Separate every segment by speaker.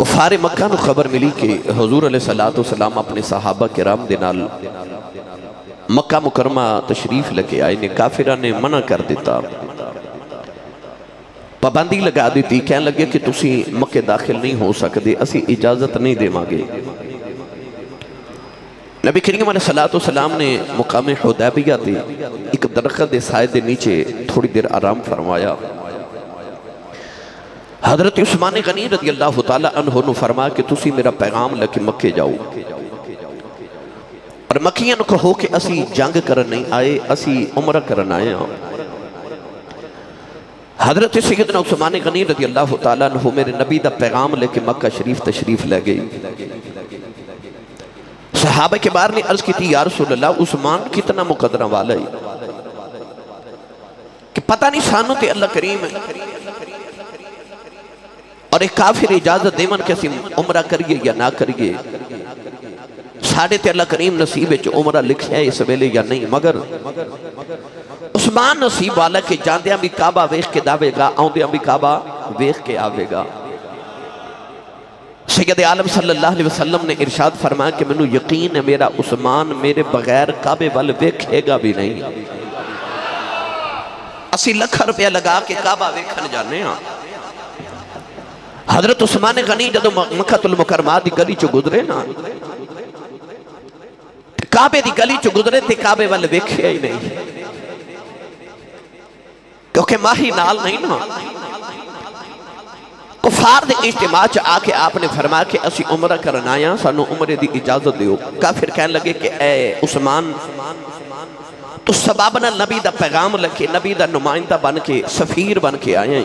Speaker 1: कुफारे मक्का ਨੂੰ ਖਬਰ ਮਿਲੀ ਕਿ ਹਜ਼ੂਰ ਅਲੈਹ ਸਲਾਤੁ ਸਲਾਮ ਆਪਣੇ ਸਹਾਬਾ ਕਿਰਾਮ ਦੇ ਨਾਲ ਮੱਕਾ ਮੁਕਰਮਾ ਤਸ਼ਰੀਫ ਲੈ ਕੇ ਆਏ ਨੇ ਕਾਫਿਰਾਂ ਨੇ ਮਨਾ ਕਰ ਦਿੱਤਾ ਪਾਬੰਦੀ ਲਗਾ ਦਿੱਤੀ ਕਹਿਣ ਲੱਗੇ ਕਿ ਤੁਸੀਂ ਮੱਕੇ ਦਾਖਲ ਨਹੀਂ ਹੋ ਸਕਦੇ ਅਸੀਂ ਇਜਾਜ਼ਤ ਨਹੀਂ ਦੇਵਾਂਗੇ नबी करीम सलातो सलाम ने मुकाम हुदैबिया ते एक दरख्त के साय के नीचे थोड़ी देर आराम फरमाया हज़रत उस्मान गनी रदी अल्लाह तहों फरमाया कि तुसी मेरा पैगाम लेके मक्के जाओ। और मक्खिया कहो कि असी जंग कर नहीं आए, असी उम्र कर आए हाँ हज़रत सैदना उस्मान गनी रदी अल्लाह तहों मेरे नबी का पैगाम लेके मक्का शरीफ तशरीफ़ लै गई सहाबा के बार ने अर्ज़ की यार सुल्ला उस्मान कितना मुकदरा वाला है? कि पता नहीं, सानू तो अल्लाह करीम है और एक काफिर इजाज़त देवन के असं उमरा करिए या ना करिए। साढ़े ते अल्लाह करीम नसीब उमरा लिखा इस वेले या नहीं, मगर उस्मान नसीब वाला के जाद्या भी काबा वेख के दावेगा आउंदिया भी काबा वेख के आवेगा। सैयद आलम सल्लल्लाहु अलैहि वसल्लम ने इरशाद फरमाया कि मैनू यकीन है मेरा उस्मान मेरे बगैर काबे वाल वेखेगा भी नहीं। असी लख रुपया लगा के काबा वेखन जाने हाँ हज़रत उस्मान गनी जो मखतुल मुकरमा की गली चो गुजरे ना। काबे की गली चो गुजरे थे काबे वाल वेख्या ही नहीं। क्योंकि माही नाल नहीं ना। कुफार के इज्तमा च आके आपने फरमाया कि असि उम्र करन आया उम्रे की इजाज़त दो काफिर कह लगे कि ए उस्मान, तू नबी का पैगाम लगे नबी का नुमाइंदा बन के सफीर बन के आए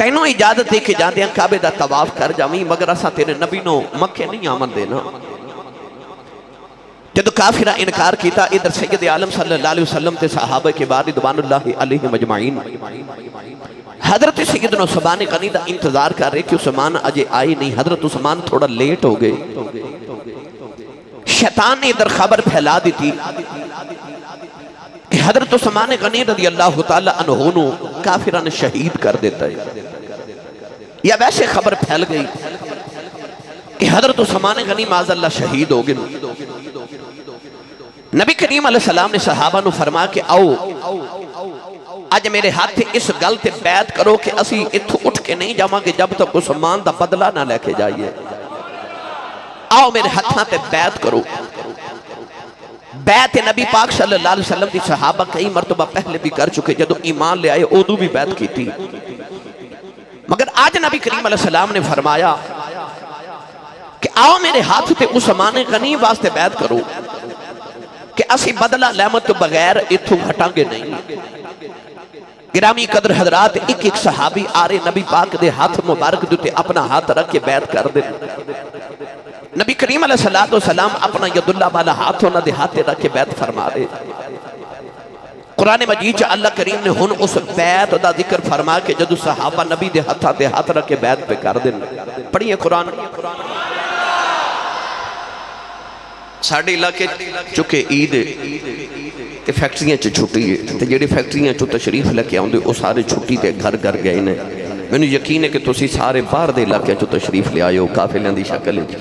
Speaker 1: तेनों इजाज़त दे के जाते काबे का तवाफ कर जावी मगर असा तेरे नबी नो मक्के नहीं आवन देना जो काफिरा इनकार किया इधर सैयद आलम ते सहाबा के बाद मजमाइन हज़रत सैदन उस्मान गनी का इंतज़ार कर रहे कि उस्मान अजय आई नहीं हज़रत उस्मान थोड़ा लेट हो गए शैतान ने इधर खबर फैला दी थी कि हज़रत उस्मान गनी रदी अल्लाह तहों काफिरा ने शहीद कर देता है। या वैसे खबर फैल गई कि हज़रत उस्मान गनी माजल्ला शहीद हो गए नबी करीम सलाम ने सहाबा फरमा के आओ अज मेरे हाथ इस गल से बैत करो कि असी इतों उठ के नहीं जावे जब तक उस उस्मान का बदला ना लेके जाइए। आओ मेरे हाथों से बैत करो। बैत नबी पाक सल्लल्लाहु अलैहि वसल्लम की सहाबा कई मरतबा पहले भी कर चुके जो ईमान ले आए, उदू भी बैत की थी मगर आज नबी करीम सलाम ने फरमाया कि आओ मेरे हाथ से उस उस्मान गनी वास्ते बैत करो, कि असी बदला लहमत तो बगैर इतों हटांगे नहीं। गिरामी कदर हजरात एक एक सहाबी आ रहे नबी पाक दे हाथ मुबारक दे अपना हाथ रख के बैत कर दे। नबी करीम सलात सलाम अपना यदुल्ला वाला हाथ उन्होंने हाथ रख के बैत फरमा दे। कुरान मजीद अल्लाह करीम ने हूँ उस बैत का ज़िक्र फरमा के जो सहाबा नबी के से हाथ रख के बैत पे कर दिन। पढ़िए कुरान। साढ़े इलाके चुके ईद फैक्ट्रिया छुट्टी है जी फैक्ट्रिया चो तशरीफ़ लेके आते सारे छुट्टी के घर घर गए हैं ਮੈਨੂੰ ਯਕੀਨ ਹੈ ਕਿ ਤੁਸੀਂ ਸਾਰੇ ਬਾਹਰ ਦੇ ਇਲਾਕਿਆਂ 'ਚੋਂ ਤਸ਼ਰੀਫ ਲਿਆਇਓ ਕਾਫਿਲਿਆਂ ਦੀ ਸ਼ਕਲ ਵਿੱਚ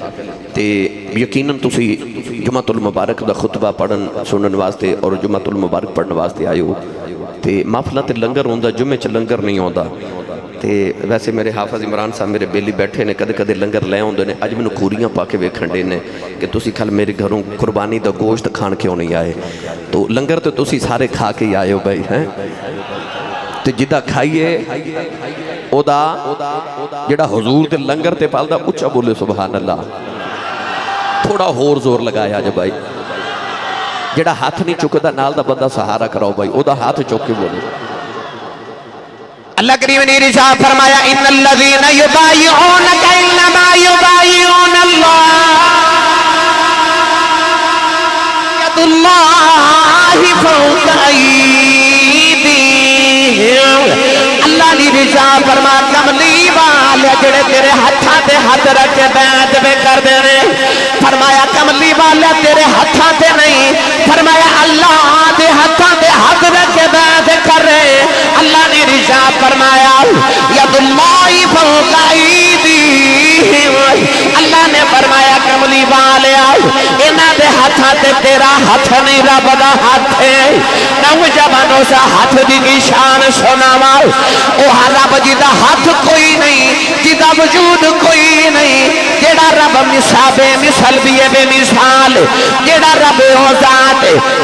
Speaker 1: ਤੇ ਯਕੀਨਨ ਤੁਸੀਂ ਜੁਮਾਤੁਲ ਮੁਬਾਰਕ ਦਾ ਖੁਤਬਾ ਪੜਨ ਸੁਣਨ ਵਾਸਤੇ ਔਰ ਜੁਮਾਤੁਲ ਮੁਬਾਰਕ ਪੜਨ ਵਾਸਤੇ ਆਇਓ ਤੇ ਮਾਫਲਾ ਤੇ ਲੰਗਰ ਹੁੰਦਾ ਜੁਮੇ 'ਚ ਲੰਗਰ ਨਹੀਂ ਆਉਂਦਾ ਤੇ ਵੈਸੇ ਮੇਰੇ ਹਾਫਜ਼ ਇਮਰਾਨ ਸਾਹਿਬ ਮੇਰੇ ਬੇਲੀ ਬੈਠੇ ਨੇ ਕਦੇ ਕਦੇ ਲੰਗਰ ਲੈ ਆਉਂਦੇ ਨੇ ਅੱਜ ਮੈਨੂੰ ਖੂਰੀਆਂ ਪਾ ਕੇ ਵੇਖਣ ਦੇ ਨੇ ਕਿ ਤੁਸੀਂ ਕੱਲ ਮੇਰੇ ਘਰੋਂ ਕੁਰਬਾਨੀ ਦਾ ਗੋਸ਼ਤ ਖਾਣ ਕਿਉਂ ਨਹੀਂ ਆਏ ਤੋ ਲੰਗਰ ਤੇ ਤੁਸੀਂ ਸਾਰੇ ਖਾ ਕੇ ਆਇਓ ਭਾਈ ਹੈ ਤੇ ਜਿੱਦਾਂ ਖਾਈਏ ਉਹਦਾ ਜਿਹੜਾ ਹਜ਼ੂਰ ਦੇ ਲੰਗਰ ਤੇ ਪਲਦਾ ਉੱਚਾ ਬੋਲੇ ਸੁਭਾਨ ਅੱਲਾ ਥੋੜਾ ਹੋਰ ਜ਼ੋਰ ਲਗਾਇਆ ਜੇ ਭਾਈ ਜਿਹੜਾ ਹੱਥ ਨਹੀਂ ਚੁੱਕਦਾ ਨਾਲ ਦਾ ਬੰਦਾ ਸਹਾਰਾ ਕਰਾਓ ਭਾਈ ਉਹਦਾ ਹੱਥ ਚੁੱਕ ਕੇ ਬੋਲੇ
Speaker 2: अल्लाह करीम ने इरशाद फरमाया इन्नल लज़ीना युबायिऊनका इन्नमा युबायिऊन अल्लाह यदुल्लाहि फौका अयदीहिम मौला ली रिजा फरमा कमली वाल जेड़े तेरे हथा ते हाथ रखे के बैत में कर देने फरमाया कमली वाल तेरे हथा ते नहीं। फरमाया, अल्लाह दे हथा ते हाथ रखे के कर रहे अल्लाह ने रिजा फरमाया, यदुल्लाही फौकाई दी अल्लाह ने फरमाया कमली वाल आओ इना दे हाथां ते तेरा हाथ नहीं रब दा हाथ है। हाथ की शान सुनावा ओ रब जी का हाथ कोई नहीं, जिदा वजूद कोई नहीं। जेड़ा रब मिसाबे मिसल भी है बेमिसाल जेड़ा रब ओ जात,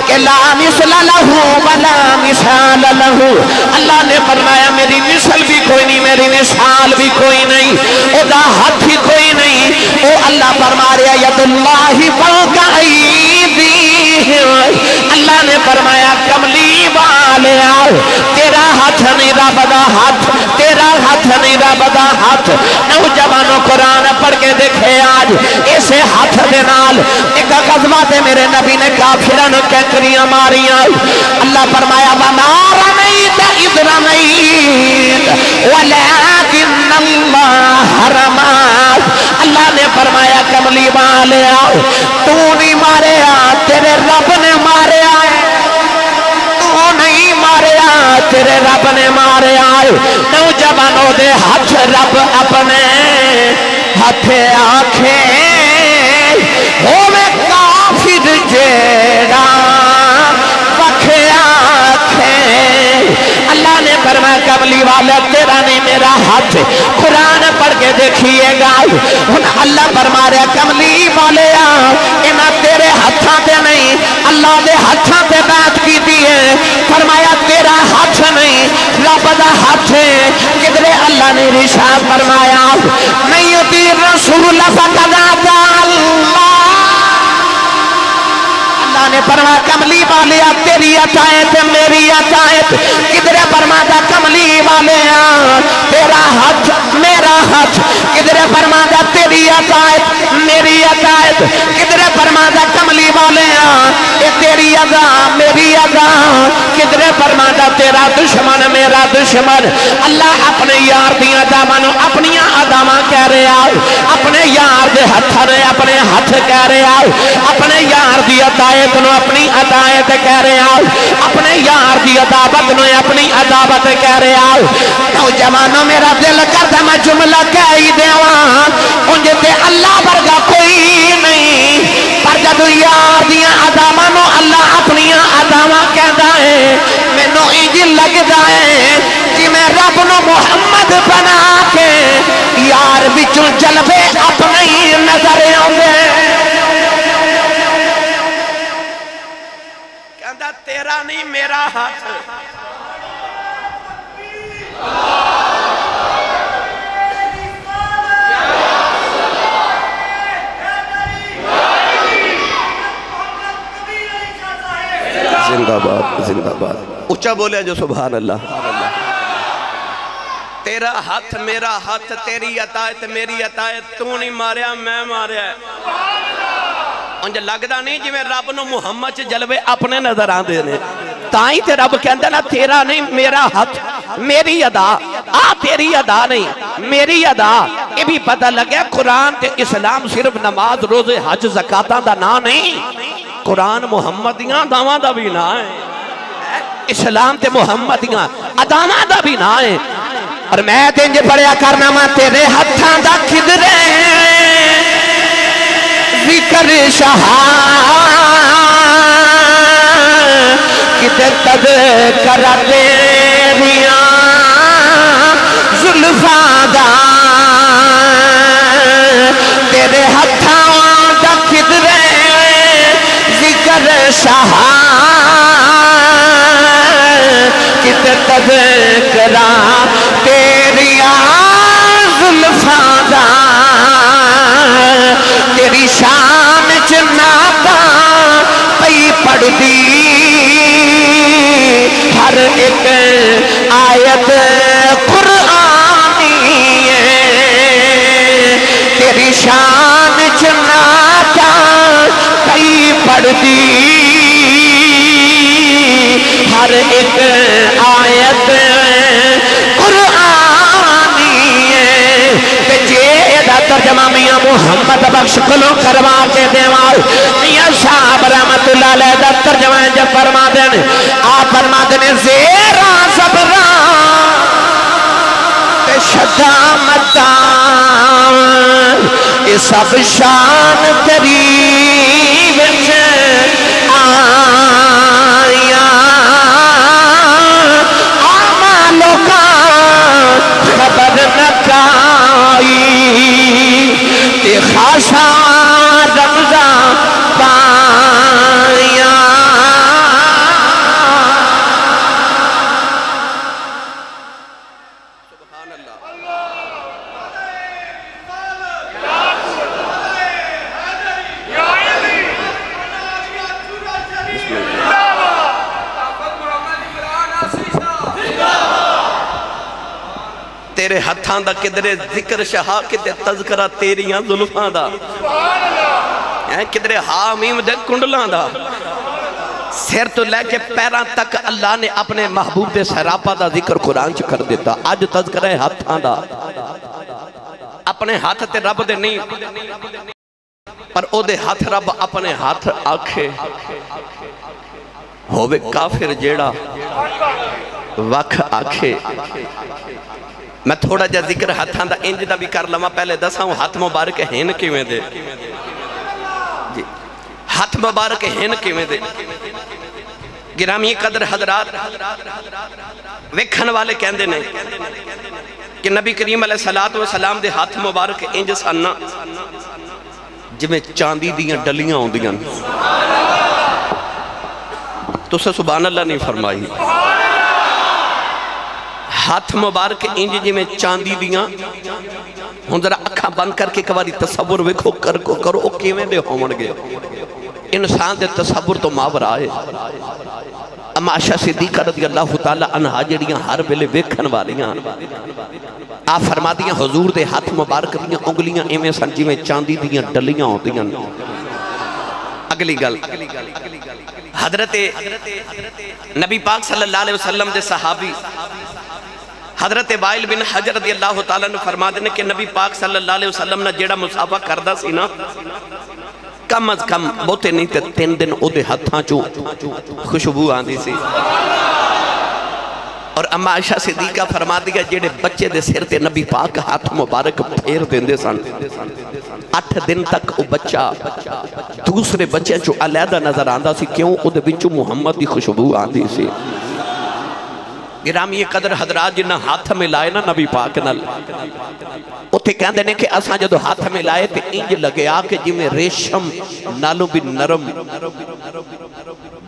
Speaker 2: के ला मिसल लहू वला मिसाल लहू। अल्लाह ने फरमाया, मेरी मिसल भी कोई नहीं, मेरी मिसाल भी कोई नहीं, ओदा हाथ ही कोई नहीं। ओ अल्लाह फरमा रहा यदुल्लाहि फौका अल्लाह ने फरमाया, कमली वाले आओ। तेरा हाथ नहीं रब दा हाथ, तेरा हाथ नहीं रब दा हाथ। नौजवानों कुरान पढ़ के देखे आज इसे हाथ दे नाल। एक कदमा ते मेरे नबी ने काफिरा कैकरियाँ मारियाँ। अल्लाह फरमाया बनार नहीं तो इधर नहीं अल्लाह ने फरमाया, कमली वाले आओ। तू नहीं मारे तेरे रब ने मारे तू नहीं मारे तेरे रब ने मारे आए। नौजवानों दे हाथ रब अपने हाथ आखे। होवे काफिर जेड़ा अल्लाह ने फरमाया कमली वाला, तेरा नहीं, मेरा हाथ। कुरान पढ़ के देखिएगा। हूँ अल्लाह फरमा रहा कमली वाले इन्हें तेरे हाथों से नहीं, अल्लाह के हाथों से बात की है। फरमाया रब हाथ है। किधरे अल्लाह ने रिशा फरमाया? नहीं होती रसूल अल्लाह ने फरमाया कमली वाले तेरी अचायत मेरी अतायत किधरे फरमाता कमली वाले तेरा हाथ मेरा हाथ किधरे फरमाता तेरी अचायत मेरी अतायत किधरे फरमाता कमली वाले ये तेरी अदा मेरी अदा किधरे फरमाता तेरा दुश्मन, मेरा दुश्मन। अल्लाह अपने यार दिया अदावा अपन अदावा कह रहा अपने यार के हथ अपने हथ कह रहा अपने यार की अदायत अपनी अदायत कह रहा अपने यार की अदावत न अपनी अदावत कह रहे रहा नौजवानों, मेरा दिल करता मैं जुमला कह ही देवा। उंज ते अल्लाह वर्गा कोई नहीं। पर जब यार दिया अदावा अल्लाह अपन अदावा कहता है, मैनू इंज लगता है जिमें रब न मुहम्मद बना के यार बिचों जलवे अपने ही नज़र
Speaker 1: कहता तेरा नहीं, मेरा हाथ। जिंदाबाद जिंदाबाद। ऊँचा बोले जो सुबह अल्लाह तेरा हाथ, मेरा हाथ, तेरी अतायत, मेरी अतायत। तू नहीं मारिया, मैं मारिया। उंज लगदा नहीं जिवें रब नु मुहम्मद च जलवे अपने नज़र आंदे ने ताई ते रब कहंदा ना तेरा नहीं मेरा हाथ मेरी अदा आ तेरी अदा नहीं मेरी अदा ये भी पता लगे कुरान ते इस्लाम सिर्फ़ नमाज़ रोज़े हज जकाता दा ना नहीं कुरान मुहम्मद दियाँ दावां दा भी ना है इस्लाम ते मुहम्मद दियाँ अदावां दा भी ना है और मैं तेज पढ़िया करना मैं तेरे हथा दा खिदरे ज़िक्र शाह तद करा तेरिया जुल्फा दा तेरे हथा दा खिदरे ज़िक्र शाह कित तद करा तेरी शान च नाता पई पड़दी हर एक आयत कुरानी तेरी शान च नाता पई पड़दी हर एक आयत कुरानी जे एदा तर्जमा मुहम्मद बख्श कलो करवा के देवाल मियाँ साहब रहमतुल्लाह अलैह दा तर्जमा जब फरमा देन आप फरमा देने जेरा सबरा ते शदा मता ये सब शान तेरे किधरे ज़िक्र शहा किते तज़करा तेरियाँ जुल्फां दा। है किधरे हा मीम दे कुंडलां दा। सिर तो लैके पैरों तक अल्लाह ने अपने महबूब के सरापा का ज़िक्र कुरान च कर दिता। अज तस्करा है हाथों का अपने हाथ ते रब दे नहीं, पर ओदे हाथ रब अपने हाथ आखे। होवे काफिर जेड़ा वख आखे। मैं थोड़ा जा ज़िक्र हाथों का इंज का भी कर लवा, पहले दसा हाथ मुबारक हैं किवें दे? हथ मुबारक हैं किवें दे? गिरामी कदर हजरात वेखन वाले कहते ने कि नबी करीम सलात व सलाम के हथ मुबारक इंज सन जिमें चांदी दियाँ डलियाँ आउंदियाँ तुस सुबहान अल्लाह नहीं फरमाई। हथ मुबारक इंज जिमें चांदी दियाँ। हूँ जरा अखा बंद करके एक बार तस्वुर वेखो, कर को करो किवें दे होवणगे इंसान के तस्वुर तो मावरा है। अमाशा सिद्दीका रदी अल्लाह तआला अनहा जड़ियाँ हर वेले वेखण वालियाँ। आ फरमादियाँ, हजूर के हाथ मुबारक दियाँ उंगलियाँ इवें सन जिवें चांदी दियाँ डलियाँ होंदियाँ अगली गल। हज़रत नबी पाक सल्लल्लाहु अलैहि दे सहाबी हज़रत वाइल बिन हजर रदी अल्लाह तआला ने कि नबी पाक सल्लल्लाहु ने जेड़ा मुसाफा करदा सी ना, कम अज कम बहुते नहीं तो तीन दिन ओदे हत्थां चों खुशबू आंदी सी। और अम्मा आयशा सिद्दीका फरमा दिया जेड़े बच्चे दे सिर ते नबी पाक हाथ मुबारक फेर देंदे सन अठ दिन तक वो बच्चा दूसरे बच्चों चो अलहदा नज़र आंदा सी, क्यों ओदे विचों मुहम्मद दी खुशबू आंदी सी। गिरामी कदर हजरात जिन्ना हाथ मिलाए ना नबी पाक नाल। उत्थे कहते ने कि असा जो हाथ मिलाए तो इंज लगे कि जिमें रेशम नालों भी नरम,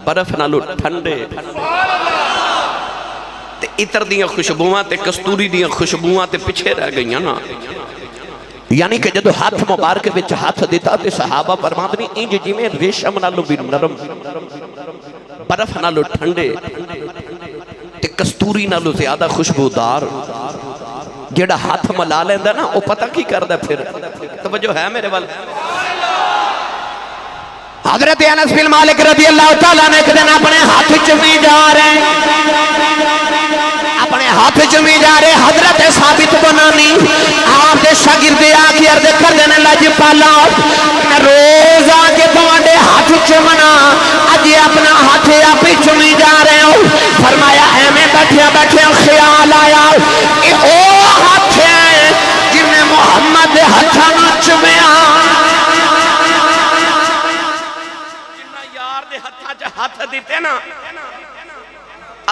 Speaker 1: बर्फ़ नालों ठंडे। इतर ते कस्तूरी ते पिछे रह गई ना। यानी कि जो हाथ मुबारक विच हाथ दिता ते सहाबा परमात्मा इंज जिमें रेशम नालों भी नरम, बर्फ़ नालों ठंडे। नालों ज़्यादा खुशबूदार। जेड़ा हाथ मला लेंदा ना वो पता की करदा फिर? तवज्जो है मेरे वाल?
Speaker 2: हज़रत अनस बिन मालिक रज़ी अल्लाह तआला ने एक दिन अपने हाथ चुमी जा रहे अपने हाथ चुमी जा रहे हज़रत साबित बनानी। आप दे शागिर्द आके अर्ज़ कर देने लज पाला। मैं रोज आके तुम्हारे हाथ चुमना अज अपना हाथ आप ही चुमी जा रहे हो। फरमाया बैठे बैठे ख्याल आया। हाथ है जिन्हें मुहम्मद हथा चुमया
Speaker 1: हाथ दिते ना।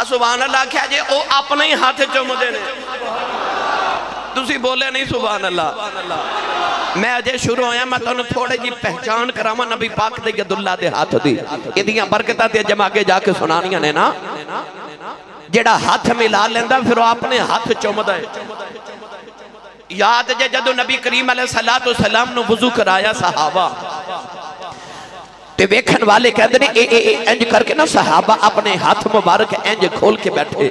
Speaker 1: सुबह अल्लाह क्या जे अपने ही हाथ चुमते तुम बोले नहीं सुबह अल्लाह मैं अजय शुरू होया, मैं तुम थोड़ी जी पहचान कराव नबी पाक दे हाथ ए बरकत जमा के जाके सुना ने ना। ਜਿਹੜਾ ਹੱਥ ਮਿਲਾ ਲੈਂਦਾ ਫਿਰ ਉਹ ਆਪਣੇ ਹੱਥ ਚੁੰਮਦਾ ਹੈ ਯਾਦ ਜੇ ਜਦੋਂ ਨਬੀ ਕਰੀਮ ਅਲੈਹ ਸਲਾਤੁ ਸਲਾਮ ਨੂੰ ਵਜ਼ੂ ਕਰਾਇਆ ਸਹਾਬਾ
Speaker 2: ਤੇ ਵੇਖਣ ਵਾਲੇ ਕਹਿੰਦੇ ਨੇ ਇਹ ਇਹ ਇੰਜ ਕਰਕੇ ਨਾ ਸਹਾਬਾ ਆਪਣੇ ਹੱਥ ਮੁਬਾਰਕ ਇੰਜ ਖੋਲ ਕੇ ਬੈਠੇ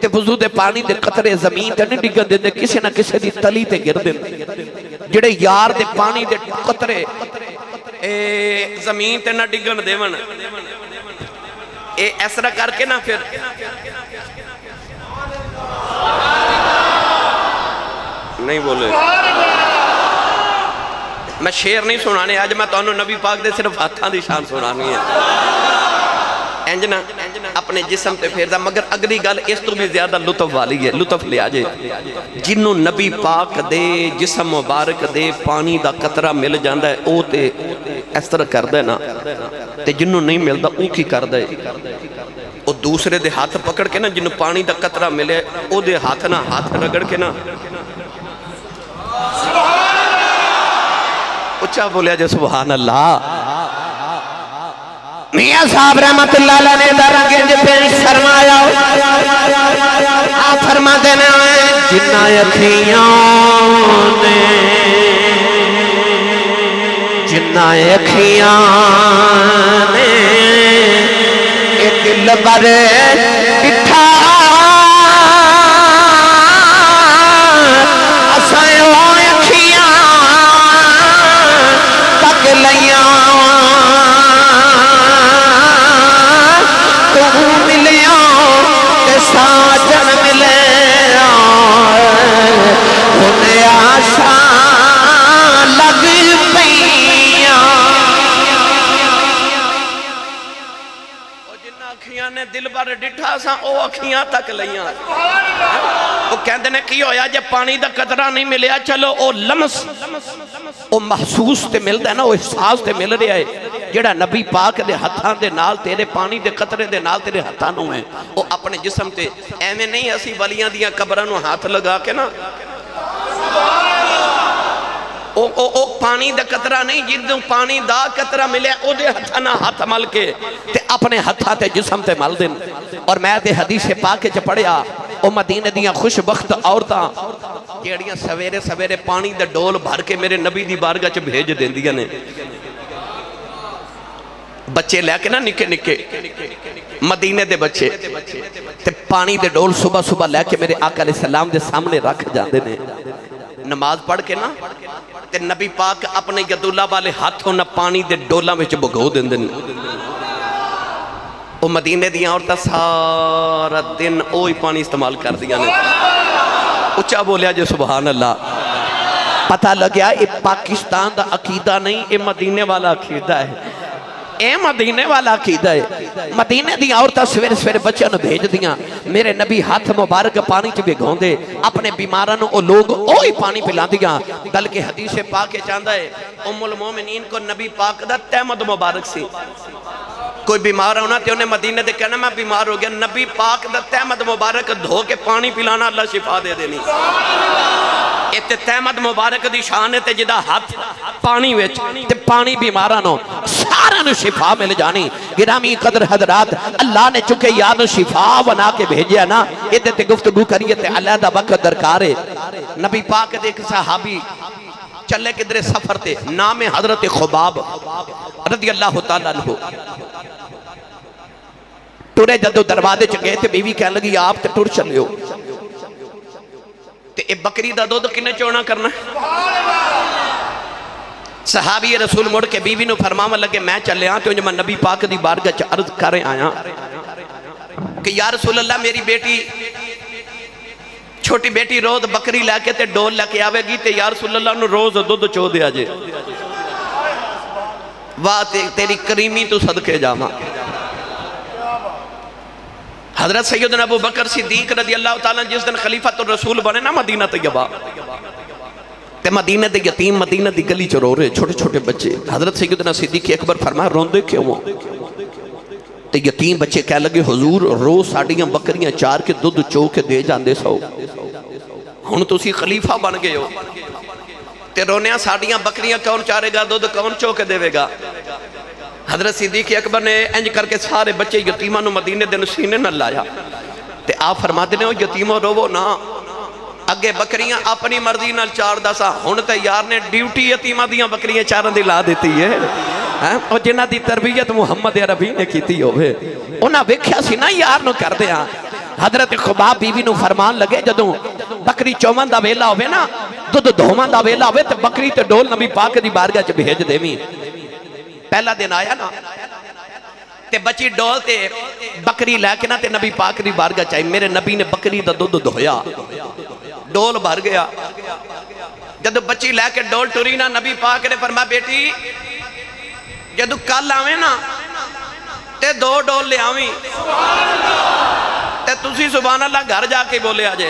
Speaker 2: ਤੇ ਵਜ਼ੂ ਦੇ ਪਾਣੀ ਦੇ ਕਤਰੇ ਜ਼ਮੀਨ ਤੇ ਨਹੀਂ ਡਿੱਗਣ ਦਿੰਦੇ ਕਿਸੇ ਨਾ ਕਿਸੇ ਦੀ ਤਲੀ ਤੇ ਗਿਰ ਦਿੰਦੇ ਜਿਹੜੇ ਯਾਰ ਦੇ ਪਾਣੀ ਦੇ ਕਤਰੇ
Speaker 1: ਇਹ ਜ਼ਮੀਨ ਤੇ ਨਾ ਡਿੱਗਣ ਦੇਵਣ ये इस तरह करके ना फिर। नहीं बोले। मैं शेर नहीं सुनाने अज मैं तो तुम्हें नबी पाक दे सिर्फ़ हाथों की शान सुना इंज ना। ਆਪਣੇ ਜਿਸਮ ਤੇ ਫੇਰਦਾ ਮਗਰ ਅਗਲੀ ਗੱਲ ਇਸ ਤੋਂ ਵੀ ਜ਼ਿਆਦਾ ਲੁਤਫ ਵਾਲੀ ਹੈ ਲੁਤਫ ਲਿਆ ਜੇ ਜਿਹਨੂੰ ਨਬੀ ਪਾਕ ਦੇ ਜਿਸਮ ਮੁਬਾਰਕ ਦੇ ਪਾਣੀ ਦਾ ਕਤਰਾ ਮਿਲ ਜਾਂਦਾ ਹੈ ਉਹ ਤੇ ਇਸ ਤਰ੍ਹਾਂ ਕਰਦਾ ਹੈ ਨਾ ਤੇ ਜਿਹਨੂੰ ਨਹੀਂ ਮਿਲਦਾ ਉਹ ਕੀ ਕਰਦਾ ਹੈ ਉਹ ਦੂਸਰੇ ਦੇ ਹੱਥ ਪਕੜ ਕੇ ਨਾ ਜਿਹਨੂੰ ਪਾਣੀ ਦਾ ਕਤਰਾ ਮਿਲੇ ਉਹਦੇ ਹੱਥ ਨਾਲ ਹੱਥ ਰਗੜ ਕੇ ਨਾ ਉੱਚਾ ਬੋਲਿਆ ਜੇ ਸੁਭਾਨ ਅੱਲਾ
Speaker 2: मियाँ साहब रहमत ने दरगंज ज पेश फरमाया। आ फरमा देना जिन्ना अखियाँ ने, जिन्ना अखियाँ ने, एक दिल
Speaker 1: अखियाँ तक लिया जो पानी का कतरा नहीं मिलया चलो लमस महसूस मिलता है ना एहसास मिल रहा है जोड़ा नबी पाक के के नाल, तेरे पानी के कतरे के नाल तेरे है। वो अपने जिसम से एवें नहीं, असं वलिया दबर हाथ लगा के ना ओ, कतरा नहीं जिन औरत सवेरे सवेरे पानी का डोल भर के मेरे नबी की बारगा च भेज दें बच्चे लैके ना निके निके मदीने के बच्चे ते पानी के डोल सुबह सुबह लेके मेरे आकाले सलाम के सामने रख जाते नमाज़ पढ़ के ना ਤੇ ਨਬੀ ਪਾਕ ਆਪਣੇ ਯਦੁੱਲਾ ਵਾਲੇ ਹੱਥ ਉਹਨਾਂ ਪਾਣੀ ਦੇ ਡੋਲਾਂ ਵਿੱਚ ਭਗੋ ਦਿੰਦੇ ਨੇ ਉਹ ਮਦੀਨੇ ਦੀਆਂ ਔਰਤਾਂ ਸਾਰਾ ਦਿਨ ਉਹ ਹੀ ਪਾਣੀ ਇਸਤੇਮਾਲ ਕਰਦੀਆਂ ਨੇ ਉੱਚਾ ਬੋਲਿਆ ਜੇ ਸੁਭਾਨ ਅੱਲਾ ਪਤਾ ਲੱਗਿਆ ਇਹ ਪਾਕਿਸਤਾਨ ਦਾ ਅਕੀਦਾ ਨਹੀਂ ਇਹ ਮਦੀਨੇ ਵਾਲਾ ਅਕੀਦਾ ਹੈ ਇਹ ए मदीने वाला कीदा है मदीने दी औरतां सवेरे सवेरे बच्चों ने भेज दियाँ मेरे नबी हाथ मुबारक पानी च भिगोंदे अपने बीमारा नु ओ लोग ओही पानी पिला पिलांदियाँ बल्कि हदीस पाक के चांदा है उम्मुल मोमिनीन को नबी पाक दा तहमद मुबारक सी कोई बीमार होना तो उन्हें मदीने दे कहना मैं बीमार हो गया नबी पाक तहमद मुबारक धो के पानी पिलाना अल्लाह शिफा दे देनी इतने तहमद मुबारक की शान है जिदा हाथ पानी, पानी, पानी बीमारा नो सारा शिफा मिल जानी। गिरामी कदर हजरात, अल्लाह ने चुके यार शिफा बना के भेजा ना। ये गुफ्तगु करिए अल्लाह का वक्त दरकार है। नबी पाक दे सहाबी चले किधरे सफ़र ते, नाम है हज़रत खुबाब रदी अल्लाह तु तुरे जो दरवाजे च गए तो बीवी कह लगी, आप तो तुर चलो बकरी का दुध किन्ने चोना करना सहाबी रसूल मुड़ के बीवी ने फरमावन लगे मैं चलिया क्यों मैं नबी पाक की बारगह च अर्ज़ कर आया। कि यार रसूल अल्लाह मेरी बेटी छोटी बेटी रोज बकरी लैके तो डोल लैके आएगी तो यार रसूल सुल्ला रोज दुध चो दिया जे। वाह ते, तेरी करीमी तू सदके जावा। हज़रत सैयद अबू बकर सिद्दीक रज़ी अल्लाह जिस दिन खलीफा तो रसूल बने ना मदीना तैयबा ते मदीने दे यतीम, मदीना दी गली च रो रहे छोटे छोटे बच्चे। हज़रत सैयदना सिद्दीक अकबर फरमा रोंदे क्यों ते यतीम बच्चे कह लगे, हुजूर रोज साडियाँ बकरियाँ चार के दुध चो के दे जांदे सो। हुन तुसी खलीफा बन गए हो। ते रोनिया साडियाँ बकरियाँ कौन चारेगा, दुध कौन चो के देवेगा? हज़रत सिद्दीक अकबर ने इंज करके सारे बच्चे यतीमा मदीने दिन सीने न लाया। ते आप फरमाते ने यतीमो, रोवो ना। अगे बकरियाँ अपनी मर्ज़ी ते यार ने ड्यूटी यतीमा दियाँ बकरियाँ चारन दी ला दी है हैं और जिन्हां दी तरबियत मुहम्मद अरबी ने कीती होवे उन्हां वेख्या सी ना यार नु करदे आ हज़रत खुबाब बीवी फरमान लगे जदों बकरी चौवन दा वेला होवे ना दुध धोवन दा वेला ते बकरी ते डोल नबी पाक बारगाह च भेज देवी पहला दिन आया ना ते बची डोल ते बकरी लैके ना ते नबी पाक दी बारगाह चाहिए मेरे नबी ने बकरी दा दुध धोया डोल भर गया। जब बच्ची लैके डोल टुरी ना, नबी पाक ने फरमाया, बेटी जदू कल आवे ना, ते दो डोल ले आवी। ते तुसी सुभान अल्लाह घर जाके बोले अजे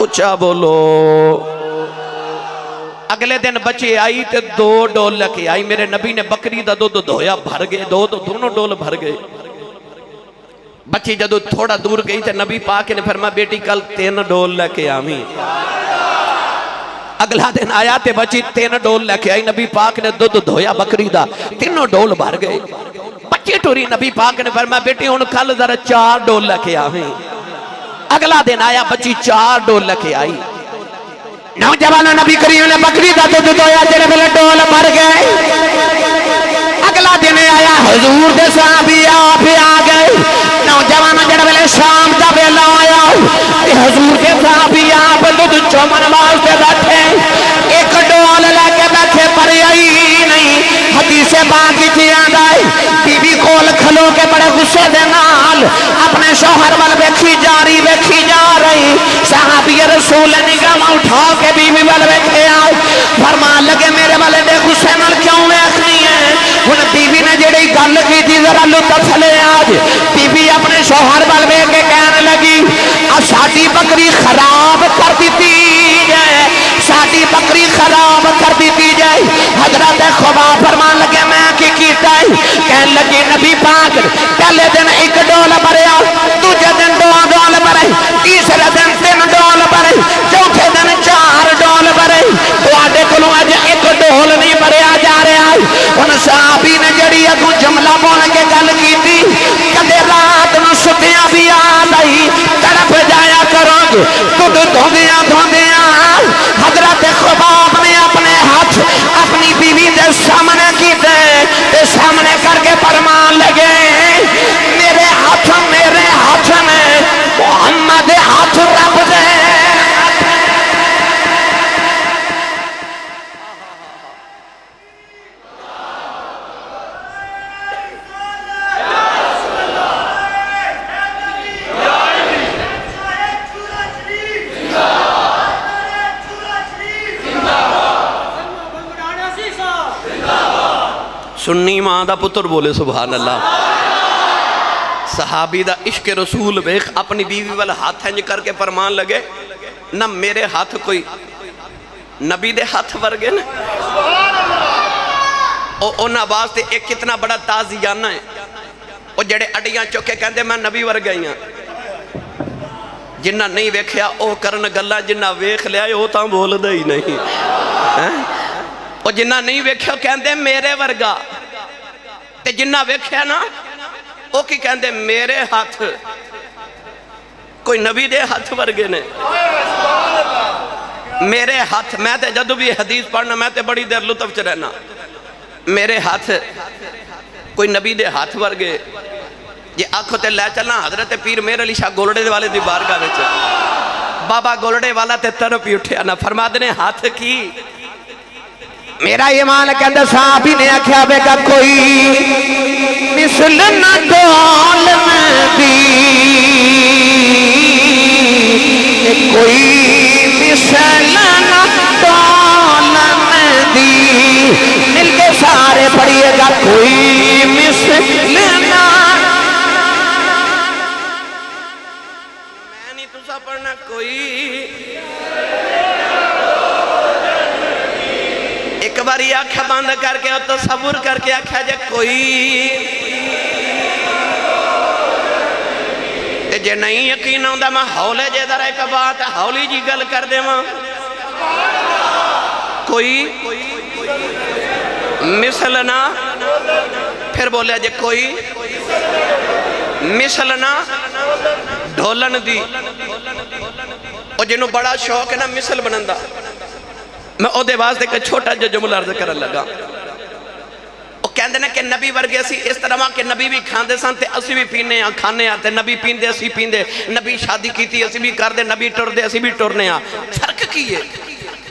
Speaker 1: उच्चा बोलो। अगले दिन बच्चे आई, ते दो डोल लेके आई। मेरे नबी ने बकरी का दुध धोया, भर गए। दो तो दोनों डोल भर गए। बच्ची जदों थोड़ा दूर गई तो नबी पाक ने फरमा बेटी, कल तीन डोल लेके आवी। अगला दिन आया ते बच्ची तीन डोल लेके आई। नबी पाक ने दुध धोया बकरी का तीनों डोल भर गए। बच्ची टुरी, नबी पाक ने फरमा बेटी हूँ कल जरा चार डोल लेके आवी। अगला दिन आया, बच्ची चार डोल लेके आई। नौजवान नबी करीम ने बकरी का दुध धोया जेरे वेले डोल भर गए। अगला दिन आया, हजूर दे आ गए। नौजवान जेरे वेले शाम का वेला आया हजूर दे साहबी आप दुध चोमन वास्ते बैठे एक डोल लेके बैठे, पर आई नहीं। हदीसे बाकी थी आंदा बीबी कोल खलो के बड़े गुस्से दे नाल। अपने शोहर वाल वेखी जा रही, वेखी जा रही। साहबी रसूल निगाह उठा के बीवी वाल वेखे आओ। फरमान लगे, मेरे वाले दे गुस्से नाल क्यों वेखनी है बीवी ने जेड़ी गल
Speaker 2: की थी जरा लुत्फ ले आज। बीबी अपने शोहर वाल वे के कहने लगी साड़ी बकरी खराब कर दी जाए साड़ी बकरी खराब कर दी जाए। हज़रत खुदा फरमान लगे, मैं की कीता कह लगी, नबी पाक, पहले दिन एक डोल भरया दूजे दिन दो डोल भरे, तीसरे दिन तीन डोल भरे, चौथे दिन चार डोल भरे। थोड़े को अज एक डोल नहीं भरया जा रहा जड़ी अगू के गल की रात में सुतिया भी आ गई तड़प जाया करोगे खुद धोदिया धोदिया, हज़रत खुबाब ने अपने हाथ अपनी बीवी के सामने किए सामने करके फरमान
Speaker 1: सुन्नी मां का पुत्र बोले सुबहान अल्लाह सहाबी का इश्क रसूल वेख अपनी बीवी वाल हाथ इंज करके फरमान लगे ना मेरे हाथ कोई नबी दे हाथ वर्गे ने उन्होंने वास्ते एक कितना बड़ा ताजियाना है वो जड़े अडियां चुके कहते मैं नबी वर्गा ही हाँ जिन्ना नहीं वेख्या वह करन गल्ला जिन्ना वेख लिया वो तो बोलता ही नहीं है ਉਹ ਜਿੰਨਾ ਨਹੀਂ ਵੇਖਿਆ ਕਹਿੰਦੇ ਮੇਰੇ ਵਰਗਾ ਤੇ ਜਿੰਨਾ ਵੇਖਿਆ ਨਾ ਉਹ ਕੀ ਕਹਿੰਦੇ ਮੇਰੇ ਹੱਥ ਕੋਈ ਨਬੀ ਦੇ ਹੱਥ ਵਰਗੇ ਨੇ ਮੇਰੇ ਹੱਥ ਮੈਂ ਤੇ ਜਦੋਂ ਵੀ ਹਦੀਸ ਪੜਨਾ ਮੈਂ ਤੇ ਬੜੀ ਦੇਰ ਲੁਤਫ ਚ ਰਹਿਣਾ ਮੇਰੇ ਹੱਥ ਕੋਈ ਨਬੀ ਦੇ ਹੱਥ ਵਰਗੇ ਜੇ ਆਖੋ ਤੇ ਲੈ ਚੱਲਾਂ ਹਜ਼ਰਤ ਪੀਰ ਮੇਰ ਅਲੀ ਸ਼ਾਹ ਗੋਲੜੇ ਵਾਲੇ ਦੀ ਬਾਰਗਾਹ ਵਿੱਚ ਬਾਬਾ ਗੋਲੜੇ ਵਾਲਾ ਤੇ ਤਰਫ ਹੀ ਉੱਠਿਆ ਨਾ ਫਰਮਾਦੇ ਨੇ ਹੱਥ ਕੀ
Speaker 2: मेरा ईमान कहते साहब ही नहीं आख्या, बेगा कोई मिसल न डोल कोई मिसल न डोल मिलके सारे पढ़िएगा कोई
Speaker 1: आख्या जे कोई। जे नहीं यकीन आता मैं हौले जे दर एक बात हौली जी गल कर देव। कोई मिसल ना, फिर बोलिया जे कोई मिसल ना ढोलन दी। और जिन्हों बड़ा शौक है ना मिसल बनन का मैं वो वास्ते एक छोटा जहा जुमला अर्ज़ कर लगा। कहते हैं कि नबी वर्गे सी इस तरह के नबी भी खाते सन तो असं भी पीने खाने हाँ तो नबी पीते असी पीते नबी शादी की असं भी करते नबी टुरते असं भी टुरने हाँ। फ़र्क की है?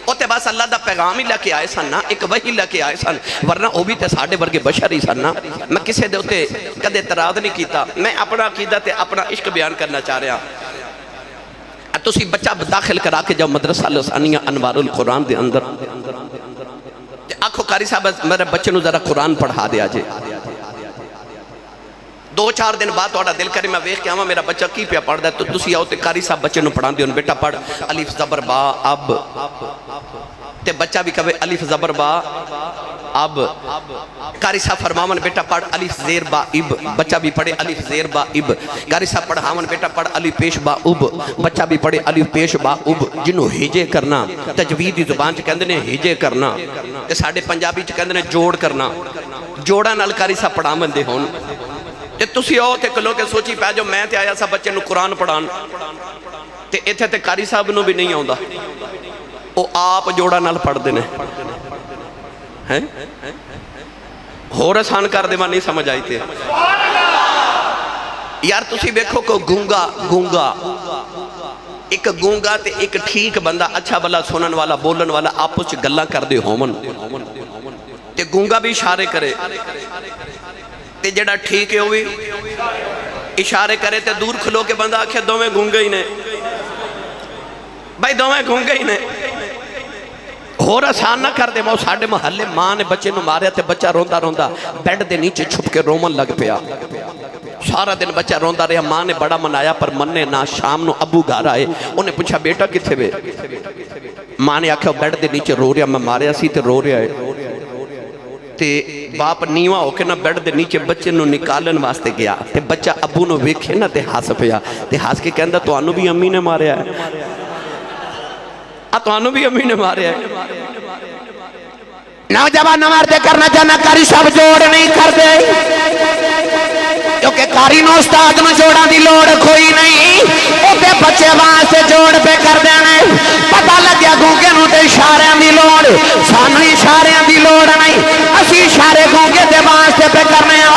Speaker 1: उत्ते बस अल्लाह का पैगाम ही लैके आए सन ना, एक वही लैके आए सन, वरना वह भी तो साढ़े वर्गे बशर ही सन ना। मैं किसी के उत्ते कद इतराज नहीं किया मैं अपना अकीदा तो अपना इश्क बयान करना चाह रहा हाँ। तुम बच्चा दाखिल करा के जाओ मदरसा लसानिया अनवारुल कुरान के अंदर। आखो कारी साहब, मेरे बच्चे जरा कुरान पढ़ा दिया जे। दो चार दिन बाद दिल करे, मैं वेख के आवा, मेरा बच्चा की पिया पढ़ता तो तुम आओ तो कारी साहब बच्चे पढ़ाते हो बेटा पढ़। अलिफ जबर बा, अब। ते बच्चा भी कवे, अलिफ जबर बा, अब कारी फरमावन, बेटा पढ़, अलिफ जेर बा, इब। बच्चा भी पढ़े, अलिफ जेर बा, इब। कारी पढ़ावन, बेटा पढ़ अली पेश बा, उब। बच्चा भी पढ़े अली पेश बा, उब। जिन्हों हिजे करना, तजवीद की ज़ुबान च कहते हैं हिजे करना। ते साडे पंजाबी च कहते हैं जोड़ करना। जोड़ा नाल कारी साहब पढ़ावन दे होन। ते तुसी आओ ते कलो के सोची पै जो मैं ते आया सा बच्चे नु कुरान पढ़ान। ते इथे ते कारी साहब नु भी नहीं आउंदा ਉਹ ਆਪ ਜੋੜਾ ਨਾਲ ਪੜਦੇ ਨੇ ਹੈ ਹੋਰ ਆਸਾਨ ਕਰ ਦੇਵਾਂ ਨਹੀਂ ਸਮਝ ਆਈ ਤੇ ਯਾਰ ਤੁਸੀਂ ਵੇਖੋ ਕੋ ਗੂੰਗਾ ਗੂੰਗਾ ਇੱਕ ਗੂੰਗਾ ਤੇ ਇੱਕ ਠੀਕ ਬੰਦਾ ਅੱਛਾ ਭਲਾ ਸੁਣਨ ਵਾਲਾ ਬੋਲਣ ਵਾਲਾ ਆਪਸ ਚ ਗੱਲਾਂ ਕਰਦੇ ਹੋਵਨ ਤੇ ਗੂੰਗਾ ਵੀ ਇਸ਼ਾਰੇ ਕਰੇ ਤੇ ਜਿਹੜਾ ਠੀਕ ਹੈ ਉਹ ਵੀ ਇਸ਼ਾਰੇ ਕਰੇ ਤੇ ਦੂਰ ਖਲੋ ਕੇ ਬੰਦਾ ਆਖੇ ਦੋਵੇਂ ਗੂੰਗੇ ਹੀ ਨੇ ਭਾਈ ਦੋਵੇਂ ਗੂੰਗੇ ਹੀ ਨੇ होर आसान ना कर दे साडे महल्ले माँ ने बच्चे मारिया तो बच्चा रोंदा रोंदा बैड के नीचे छुप के रोवन लग पाया सारा दिन बच्चा रोंदा रहा माँ ने बड़ा मनाया पर मन्ने ना शाम को अबू घर आए उन्हें पूछा बेटा कितने वे माँ ने आख्या बैड के नीचे रो रहा मैं मारिया सी तो रो रहा है ते बाप नीवा होके ना बैड के नीचे बच्चे निकालन वास्ते गया ते बच्चा अबू ने वेखे ना तो हस पिया हस के कहता तो भी अम्मी ने मारिया ਆ ਤੁਹਾਨੂੰ ਵੀ ਅੰਮੀ ਨੇ ਮਾਰਿਆ
Speaker 2: ਨੌਜਵਾਨ ਮਾਰਦੇ ਕਰਨਾ ਚਾਹਨਾ ਕਾਰੀ ਸਭ ਜੋੜ ਨਹੀਂ ਕਰਦੇ ਕਿਉਂਕਿ ਕਾਰੀ ਨੂੰ ਉਸਤਾਦ ਨੂੰ ਜੋੜਾਂ ਦੀ ਲੋੜ ਕੋਈ ਨਹੀਂ ਉਹਦੇ ਬੱਚੇ ਵਾਸਤੇ ਜੋੜ ਪੇ ਕਰ ਦੇਣੇ ਪਤਾ ਲੱਗਿਆ ਗੂੰਗੇ ਨੂੰ ਤੇ ਇਸ਼ਾਰਿਆਂ ਦੀ ਲੋੜ ਸਾਨੂੰ ਇਸ਼ਾਰਿਆਂ ਦੀ ਲੋੜ ਨਹੀਂ ਅਸੀਂ ਇਸ਼ਾਰੇ ਗੂੰਗੇ ਦੇ ਵਾਸਤੇ ਪੇ ਕਰਨੇ ਆ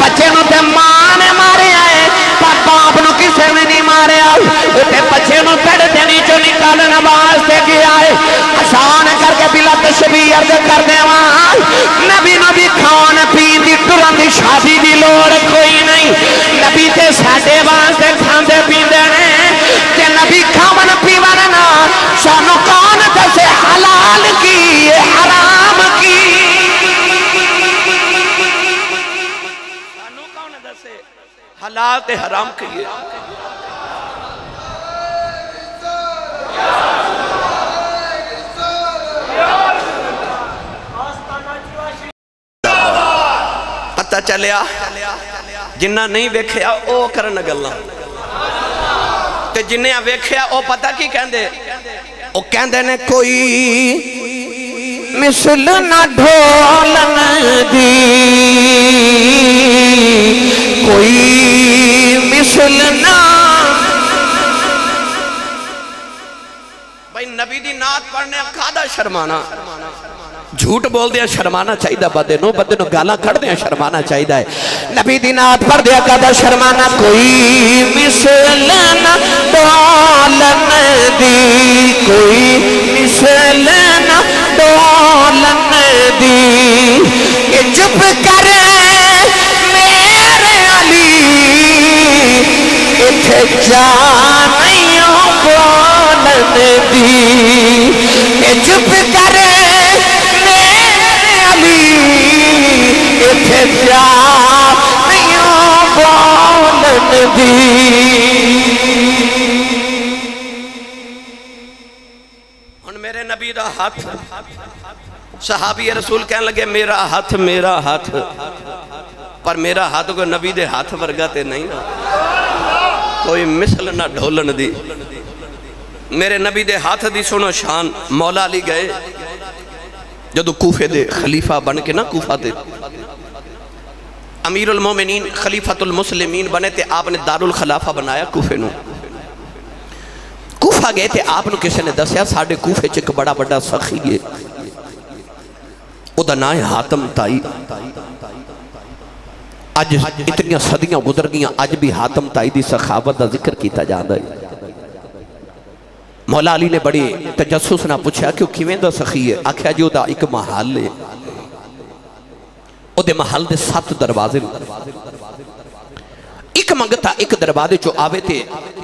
Speaker 2: ਬੱਚੇ ਨੂੰ ਤੇ ਮਾਂ ਨੇ ਮਾਰਿਆ ਏ ਪਰ ਬਾਪ ਨੂੰ ਕਿਸੇ ਨੇ ਨਹੀਂ ਮਾਰਿਆ ਤੇ ਬੱਚੇ ਨੂੰ ਪੜ ਦੇਣੀ ਚੋਂ ਨਿਕਾਲਣਾ से गया है। आसान करके बिलत तस्वीर अर्ज़ कर नबी नबी खान पीन की तुरंत शादी की लड़ कोई नहीं। नबी से साडे वास्ते खाते पीते ने। नबी खावन पीवन ना। सानू कौन दसे हलाल की, हराम की।
Speaker 1: कौन हलाल हराम पता चलिया जिन्ना नहीं वेख्या ओ करन गल जिन्हें
Speaker 2: वेख्या ओ पता की कहते ओ कहते ने कोई मिसल ना
Speaker 1: ढोल दी कोई मिसल ना भाई, नबी दी नात पढ़ने, खादा शर्माना। झूठ बोल दिया, शर्माना चाहिए बदे नो बदे नो गाला
Speaker 2: कर दिया शर्माना चाहिए है। नबी दी नात पढ़ दिया, खादा शर्माना, कोई मिसल मिसलन डोलन दी कोई मिसल मिसलन डोलन दी ये चुप करे मेरे अली इथे जा नहीं हो ने दी। ए चुप कर
Speaker 1: अली। इथे बोलन दी। मेरे नबी का हाथ। रसूल कह लगे, मेरा हाथ, मेरा पर मेरा हाथ कोई नबी दे हाथ वर्गा ते नहीं ना। कोई मिसल ना ढोलन दी। मेरे नबी दे हाथ दी सुनो शान, मौला अली गए। जो कूफे दे खलीफा बन के ना कूफा दे। अमीर उलमोमिन खलीफातुल मुसलिमीन बने ते आपने दारुल खलाफा बनाया कूफे नू। कूफा गए ते आप किसी ने दसिया, साढ़े कूफे च एक बड़ा बड़ा सखी है ओदा ना है हातम ताई। अज इतनी सदियाँ गुजर गई अज भी हातम ताई की सखावत का ज़िक्र किया जाता है। ਮੌਲਾ ਅਲੀ ਨੇ ਬੜੀ ਤਜੱਸੁਸ ਨਾਲ ਪੁੱਛਿਆ ਕਿ ਉਹ ਕਿਵੇਂ ਦਾ ਸਖੀ ਹੈ ਆਖਿਆ ਜੀ ਉਹਦਾ ਇੱਕ ਮਹੱਲ ਹੈ ਉਹਦੇ ਮਹੱਲ ਦੇ ਸੱਤ ਦਰਵਾਜ਼ੇ ਨੇ ਇੱਕ ਮੰਗਤਾ ਇੱਕ ਦਰਵਾਜ਼ੇ ਚੋਂ ਆਵੇ ਤੇ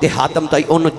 Speaker 1: ਤੇ ਹਾਤਮ ਤਾਈ ਉਹਨੂੰ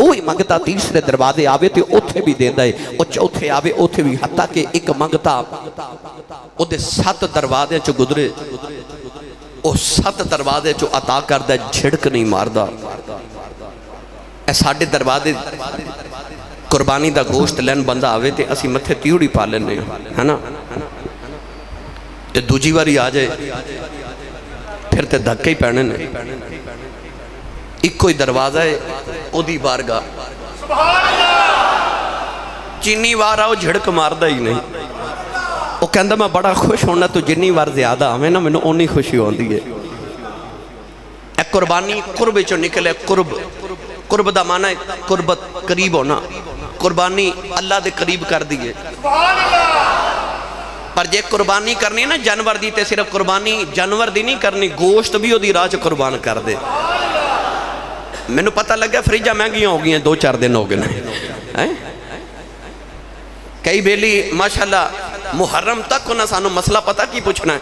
Speaker 1: ਉਹ ਹੀ ਮੰਗਤਾ ਤੀਸਰੇ ਦਰਵਾਜ਼ੇ ਆਵੇ ਤੇ ਉੱਥੇ ਵੀ ਦਿੰਦਾ ਹੈ ਉਹ ਚੌਥੇ ਆਵੇ ਉੱਥੇ ਵੀ ਹੱਤਾ ਕਿ ਇੱਕ ਮੰਗਤਾ ਉਹਦੇ ਸੱਤ ਦਰਵਾਜ਼ਿਆਂ ਚੋਂ ਗੁਜ਼ਰੇ ਉਹ ਸੱਤ ਦਰਵਾਜ਼ੇ ਚੋਂ ਅਤਾ ਕਰਦਾ ਝਿੜਕ ਨਹੀਂ ਮਾਰਦਾ ਇਹ ਸਾਡੇ ਦਰਵਾਜ਼ੇ ਕੁਰਬਾਨੀ ਦਾ ਗੋਸ਼ਤ ਲੈਣ ਬੰਦਾ ਆਵੇ ਤੇ ਅਸੀਂ ਮੱਥੇ ਤਿਉੜੀ ਪਾ ਲੈਨੇ ਹਾਂ ਹਨਾ ਤੇ ਦੂਜੀ ਵਾਰੀ ਆ ਜਾਏ ਫਿਰ ਤੇ ਧੱਕੇ ਹੀ ਪੈਣੇ ਨੇ ਇੱਕੋ ਹੀ ਦਰਵਾਜ਼ਾ ਹੈ ਉਹਦੀ ਬਾਰਗਾ ਸੁਭਾਨ ਅੱਲਾਹ ਚੀਨੀ ਵਾਰ ਆ ਉਹ ਝਿੜਕ ਮਾਰਦਾ ਹੀ ਨਹੀਂ ਉਹ ਕਹਿੰਦਾ ਮੈਂ ਬੜਾ ਖੁਸ਼ ਹੋਣਾ ਤੂੰ ਜਿੰਨੀ ਵਾਰ ਜ਼ਿਆਦਾ ਆਵੇਂ ਨਾ ਮੈਨੂੰ ਓਨੀ ਖੁਸ਼ੀ ਆਉਂਦੀ ਹੈ ਇਹ ਕੁਰਬਾਨੀ ਕੁਰਬ ਵਿੱਚੋਂ ਨਿਕਲੇ ਕੁਰਬ ਕੁਰਬ ਦਾ ਮਾਨਾ ਹੈ ਕੁਰਬਤ ਕਰੀਬ ਹੋਣਾ ਕੁਰਬਾਨੀ ਅੱਲਾ ਦੇ ਕਰੀਬ ਕਰ ਦਈਏ ਪਰ ਜੇ ਕੁਰਬਾਨੀ ਕਰਨੀ ਨਾ ਜਾਨਵਰ ਦੀ ਤੇ ਸਿਰਫ ਕੁਰਬਾਨੀ ਜਾਨਵਰ ਦੀ ਨਹੀਂ ਕਰਨੀ ਗੋਸ਼ਤ ਵੀ ਉਹਦੀ ਰਾਹ 'ਚ ਕੁਰਬਾਨ ਕਰ ਦੇ ਮੈਨੂੰ ਪਤਾ ਲੱਗਾ ਫਰਿੱਜਾਂ ਮਹਿੰਗੀਆਂ ਹੋ ਗਈਆਂ 2-4 ਦਿਨ ਹੋ ਗਏ ਨੇ ਹੈ ਕਈ ਬੇਲੀ ਮਾਸ਼ਾਅੱਲਾ मुहर्रम तक उन्हें सू मसला पता की पूछना है।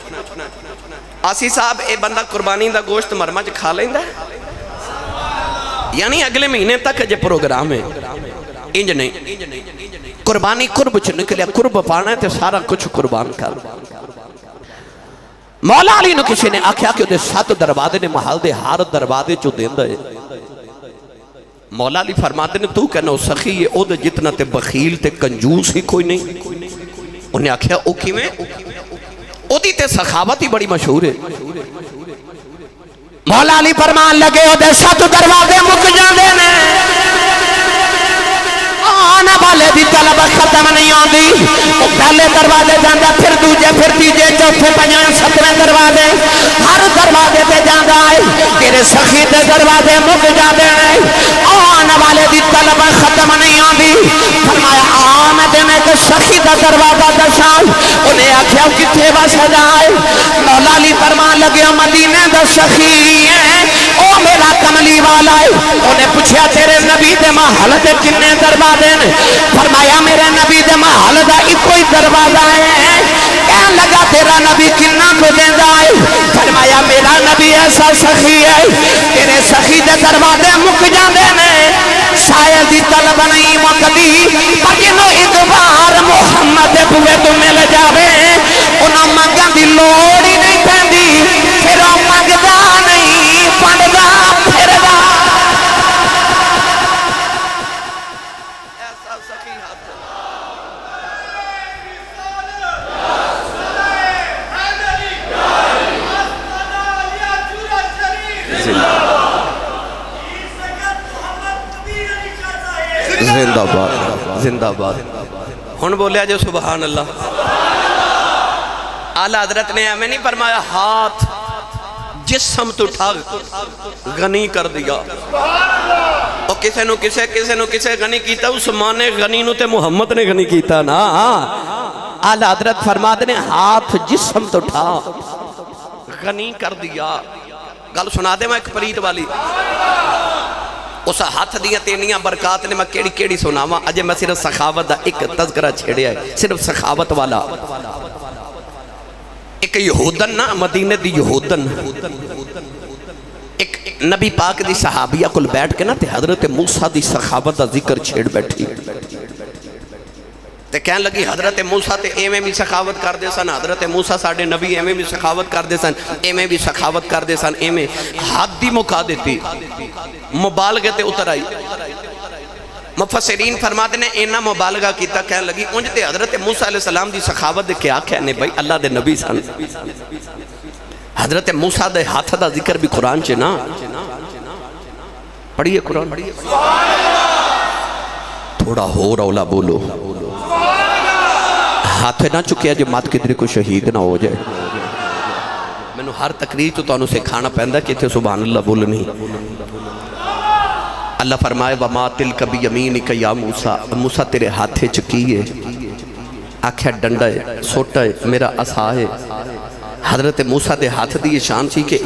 Speaker 1: आसी साहब ये बंद कुरबानी का गोश्त मरमा च खा लेंद यानी अगले महीने तक अजे प्रोग्राम है, इंज नहीं। कुरबानी खुरब च निकलिया खुरब पाना है तो सारा कुछ कुरबान कर। मौला ने किसी ने आख्या कि सत दरवाजे ने महल के हर दरवाजे चो दे मौला फरमाते ने, तू कहना सखी है जितना ते बखील ते कंजूस ही कोई नहीं। उन्हें आख्या, ओ सखावत ही बड़ी मशहूर है।
Speaker 2: मौला अली फरमान लगे दरवाजे मुक जाते हैं आने वाले दी तलब खत्म नहीं आती पहले दरवाजे जाता फिर दूजे, फिर तीजे, चौथे पंजे सतवें दरवाजे। हर दरवाजे पे जाता है तेरे सखी दे दरवाजे मुक जाते हैं आने वाले दी तलब खत्म नहीं आती फरमाया आ मैं तेने एक सखी का दरवाज़ा दसा। उन्हें आख्या कितने बस जाए मौला अली फरमान लगे मदीने दा सखी है कमली वाला है। उन्हें पूछा, तेरे नबी दे महल दे किन्ने दरवाजे ने? फरमाया, मेरे नबी दे महल दा इको ही दरवाज़ा है। कह लगा, तेरा नबी किन्ना को देंदा है? फरमाया, मेरा नबी ऐसा सखी है, तेरे सखी दे दरवाजे मुक जाते ने। शायद ही तलब नहीं मुकदी, पर एक बार मुहम्मद बुए तो मिल जावे। उन्होंने मंगन की लोड़
Speaker 1: जिंदाबाद जिंदाबाद। हूँ बोलिया जो सुबहान अल्लाह आला हज़रत ने एवं नहीं परमाया हाथ जिसम तू ठग, गनी कर दिया। किसी न किसी गनी किया ने गनी तो मुहम्मद ने गनी किया ना। आला ने, हाथ जिसम ठा गनी कर दिया। गल सुना दे मैं एक वाली। उस हथ दनिया बरकत ने मैं केड़ी केड़ी सुनाव। अजय मैं सिर्फ़ सखावत का एक तस्करा छेड़िया है। सिर्फ़ सखावत वाला। एक यहूदन ना, मदीने की यहूदन। एक नबी पाक की सहाबिया को बैठ के ना हज़रत मूसा की सखावत का ज़िक्र छेड़ बैठी। ਤੇ ਕਹਿਣ ਲੱਗੀ ਹਜ਼ਰਤ ਮੂਸਾ ਤੇ ਐਵੇਂ ਵੀ ਸਖਾਵਤ ਕਰਦੇ ਸਨ ਹਜ਼ਰਤ ਮੂਸਾ ਸਾਡੇ ਨਬੀ ਐਵੇਂ ਵੀ ਸਖਾਵਤ ਕਰਦੇ ਸਨ ਐਵੇਂ ਵੀ ਸਖਾਵਤ ਕਰਦੇ ਸਨ ਐਵੇਂ ਹੱਦ ਦੀ ਮੁਕਾ ਦਿੱਤੀ ਮੁਬਾਲਗੇ ਤੇ ਉਤਰ ਆਈ मुफसरीन फरमाते ने इन्ना मुबालगा किया कह लगी उंज ते हजरत मूसा सलाम की सखावत के आख्या ने भाई अल्लाह के नबी सन हजरत मूसा के हाथ का जिक्र भी कुरान च ना पढ़िए कुरान थोड़ा हो रौला बोलो हाथ ना चुकिया जो मत किधरे को शहीद ना हो जाए। मैनू हर तकरीर तो तुम्हें सिखाना पैंदा कि इतने सुबह अल्लाह बोलनी अल्लाह फरमाए, वमा तिल कभी यमीन या मूसा। मूसा, तेरे हाथ च है? आख्या, डंडा है, सोटा है, मेरा असा है। हज़रत मूसा के हाथ की शान सी कि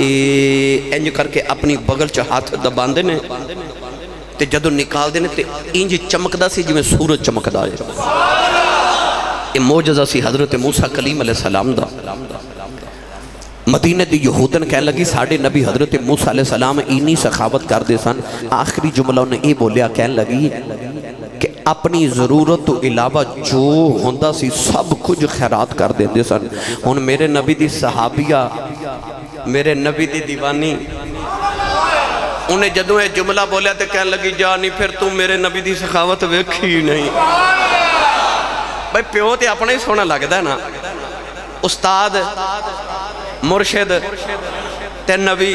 Speaker 1: इंज करके अपनी बगल च हाथ दबाते ने, ते जदों निकालते ने, ते इंज चमकदा सी जिवें सूरज चमकदा है। ये मोजजा सी हज़रत मूसा कलीम सलाम दा। मदीने की यहूदन कह लगी, साढ़े नबी हज़रत मूसा अले सलाम इन्नी सखावत करते सन। आखिरी जुमला उन्हें यह बोलिया कह लगी कि अपनी ज़रूरत तो इलावा जो सी, सब कुछ खैरात कर देंगे सन। हूँ मेरे नबी की सहाबिया, मेरे नबी की दीवानी, उन्हें जदों जुमला बोलिया तो कह लगी, जा नहीं फिर तू मेरे नबी की सखावत वेखी नहीं। भाई, प्यो तो अपना ही सोना लगता है ना। उस्ताद, मुर्शिद नबी।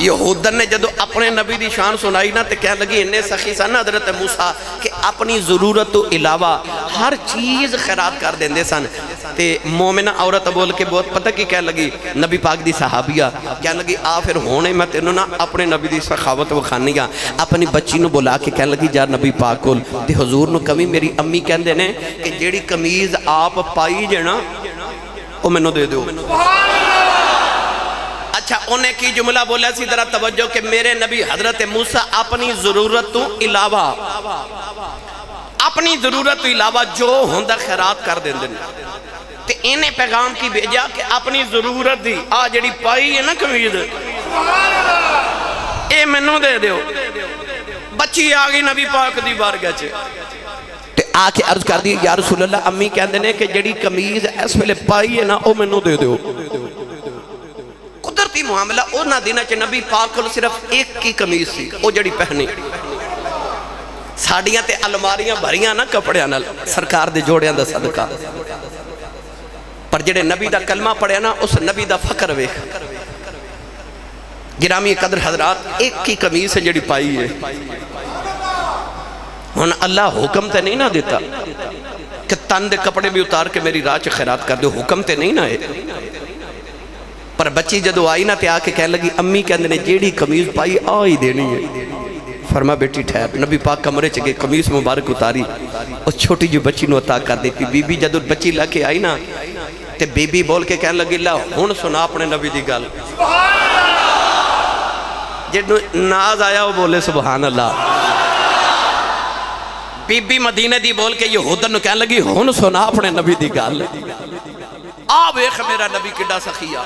Speaker 1: यहूदन ने जो अपने नबी की शान सुनाई ना तो कह लगी, इन्ने सखी सन हज़रत मूसा अपनी ज़रूरत तो इलावा हर चीज़ खैरात कर देंगे सन। तो औरत बोल के बहुत पता की कह लगी, नबी पाक की सहाबिया, कह लगी, आ फिर होने मैं तेन ना अपने नबी की सखावत विखानी हाँ अपनी बच्ची बुला के कह लगी, जा नबी पाक को हजूर कभी मेरी अम्मी कहें कि जी कमीज़ आप पाई जे ना वो मैनू दे दो अच्छा उन्हें की जुमला बोला इसी तरह तवज्जो के मेरे नबी हज़रत मूसा अपनी ज़रूरत तो इलावा, अपनी ज़रूरत तो इलावा जो होंदा खैरात कर देंगे ते इन्हें पैगाम की भेजा कि अपनी ज़रूरत दी, आ जड़ी पाई है ना कमीज ये मैनू दे दो बच्ची आ गई नबी पाक की बारगाह आके अर्ज़ कर दी यार रसूल अम्मी कहते हैं कि जड़ी कमीज इस वेले पाई है ना वह मैनू दे दो आपसी मामला उन्होंने दिन च नबी पाक को सिर्फ़ एक ही कमीज सी वह जड़ी पहनी। साड़ियाँ ते अलमारियाँ भरिया ना कपड़िया सरकार के जोड़िया का सदका। पर जेडे नबी का कलमा पढ़िया ना, उस नबी का फकर वे गिरामी कदर हजरात, एक ही कमीज है जी पाई है। हम अल्लाह हुक्म तो नहीं ना दिता कि तन के कपड़े भी उतार के मेरी राह च खैरात कर दो, हुक्म तो नहीं ना है। पर बच्ची जो आई ना तो आके कह लगी, अम्मी कहें जी कमीज पाई, आ ही देनी है। फरमा, बेटी ठहर नबी पाक कमरे च गए कमीज मुबारक उतारी। उस छोटी जी बच्ची अता कर दी बीबी जो बच्ची लाके आई ना तो बीबी बोल के कह लगी, ला हूँ सुना अपने नबी की गल जो नाज आया वो बोले सुबहान अल्लाह बीबी मदीने दी बोल के यहूदन कह लगी हूँ सुना अपने नबी की गल आ, वेख, मेरा नबी कि सखी आ।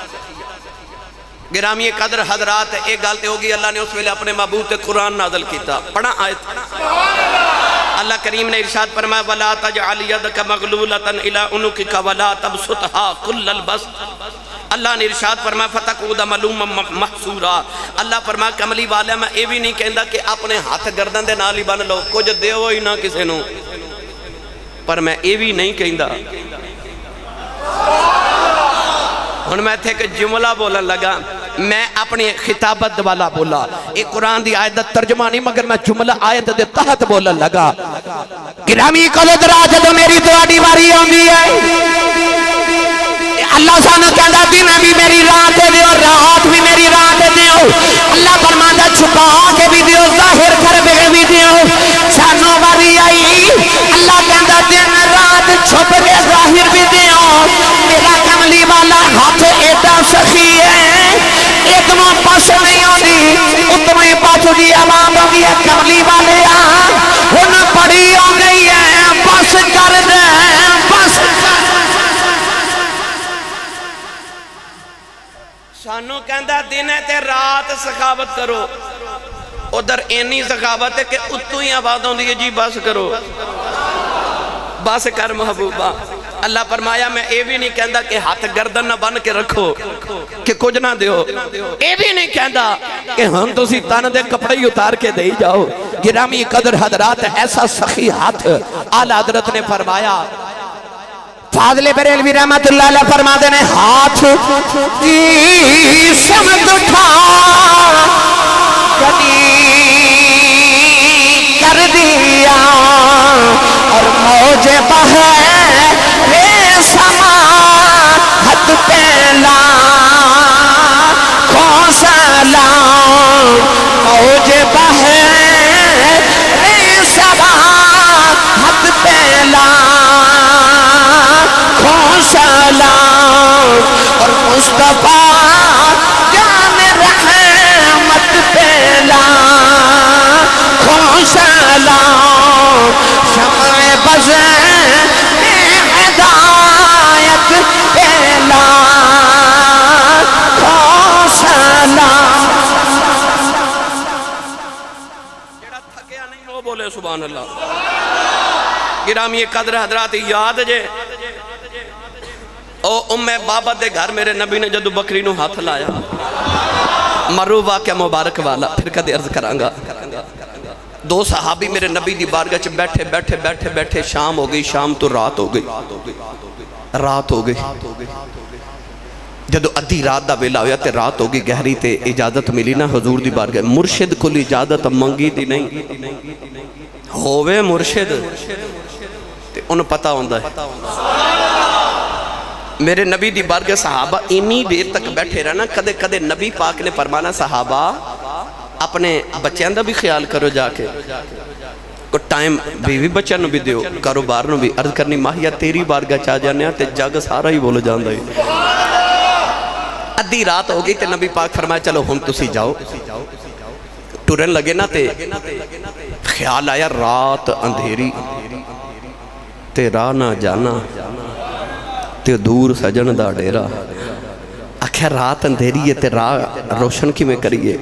Speaker 1: गिरामी कदर हजरात एक गल तो होगी अल्लाह ने उस वे अपने महबूब से कुरान नाजल किया पढ़ा आयत। अल्लाह करीम ने इरशाद फरमाया, वला तजअल यदक मगलूलतन इला उनुकिका वला तबसुतहा कुल्लल बस्त। अल्लाह ने इरशाद फरमाया, फतकूद मलूम महसूरा। अल्लाह फरमाया, कमली वाले, मैं ये भी नहीं कहता कि अपने हाथ गर्दन के नाल ही बन लो, कुछ देवो ही ना किसी को पर मैं ये भी नहीं कहता हूँ मैं इतने एक जुमला बोलन लगा मैं अपनी खिताबत वाला बोला। ये कुरान की आयत तर्जमा नहीं, मगर मैं जुमला आयत के तहत बोलन लगा।
Speaker 2: गिरामी कलो दरा जो मेरी थोड़ी वारी है। अल्लाह सानू कहता दिन भी मेरी रात दियो, रात भी मेरी रात दियो। अल्लाह फरमांदा छुपा के भी दियो, ज़ाहिर कर के भी दियो। सानू वारी आई। अल्लाह कहता दिन, रात छुप के ज़ाहिर भी दियो। मेरा कमली वाला हाथ एडा सखी है। एकदम बस नहीं आती ही पाछू जी आवाज़ है, कमली वाले हुन बड़ी आ गई है, बस कर दे।
Speaker 1: सानू कहता दिन ते रात सखावत करो। उधर इन्नी सखावत है कि उतों ही आवाज़ आती है, जी बस करो। बस कर महबूबा। अल्लाह फरमाया, मैं ये भी नहीं कहता कि हाथ गर्दन ना बन के रखो, कि कुछ ना दो ये भी नहीं कहता कि हम तुम तन दे कपड़े ही उतार के दे जाओ। गिरामी कदर हजरात, ऐसा सखी हाथ आला हज़रत ने फरमाया
Speaker 2: फादले बरेलवी रहमतुल्लाह अलैह फरमाते ने हाथ की समत उठा। कर दिया और मौजे समा मौजे और मुस्तफ़ा जान रहमत पेला खुशला समय बस हिदायत पेला
Speaker 1: खुशला बोले सुबह अल्लाह। गिरामी कदर हजरात याद जे। ਉਹ ਉਮੇ ਬਾਬਾ ਦੇ ਘਰ ਮੇਰੇ ਨਬੀ ਨੇ ਜਦੋਂ ਬੱਕਰੀ ਨੂੰ ਹੱਥ ਲਾਇਆ ਮਰੂ ਵਾਕਿਆ ਮੁਬਾਰਕ ਵਾਲਾ ਫਿਰ ਕਦੇ ਅਰਜ਼ ਕਰਾਂਗਾ ਦੋ ਸਹਾਬੀ ਮੇਰੇ ਨਬੀ ਦੀ ਬਾਰਗਾਹ 'ਚ ਬੈਠੇ ਬੈਠੇ ਬੈਠੇ ਬੈਠੇ ਸ਼ਾਮ ਹੋ ਗਈ ਸ਼ਾਮ ਤੋਂ ਰਾਤ ਹੋ ਗਈ ਰਾਤ ਹੋ ਗਈ ਜਦੋਂ ਅੱਧੀ ਰਾਤ ਦਾ ਵੇਲਾ ਹੋਇਆ ਤੇ ਰਾਤ ਹੋ ਗਈ ਗਹਿਰੀ ਤੇ ਇਜਾਜ਼ਤ ਮਿਲੀ ਨਾ ਹਜ਼ੂਰ ਦੀ ਬਾਰਗਾਹ ਮੁਰਸ਼ਿਦ ਕੋਲ ਇਜਾਜ਼ਤ ਮੰਗੀ ਦੀ ਨਹੀਂ ਹੋਵੇ ਮੁਰਸ਼ਿਦ ਤੇ ਉਹਨੂੰ ਪਤਾ ਹੁੰਦਾ ਹੈ मेरे नबी दी बारगे सहाबा इन्नी देर तक बैठे रहना, कदे कदे नबी पाक ने फरमाना, सहाबा, अपने बच्चों का भी ख्याल करो जाके। को टाइम बीवी बच्चों भी दो कारोबार में भी। अर्ज़ करनी, माहिया, तेरी बारगा चा जाने ते जग सारा ही बोल जाता है अद्धी रात हो गई तो नबी पाक फरमाया, चलो हम तुम जाओ। टुरन लगे ना ते ख्याल आया रात अंधेरी। ते राह ना जाना। ਤੇ ਦੂਰ ਸਜਣ ਦਾ ਡੇਰਾ ਆਖਿਆ ਰਾਤ ਅੰਧੇਰੀ ਹੈ ਤੇ ਰਾਹ ਰੋਸ਼ਨ ਕਿਵੇਂ ਕਰੀਏ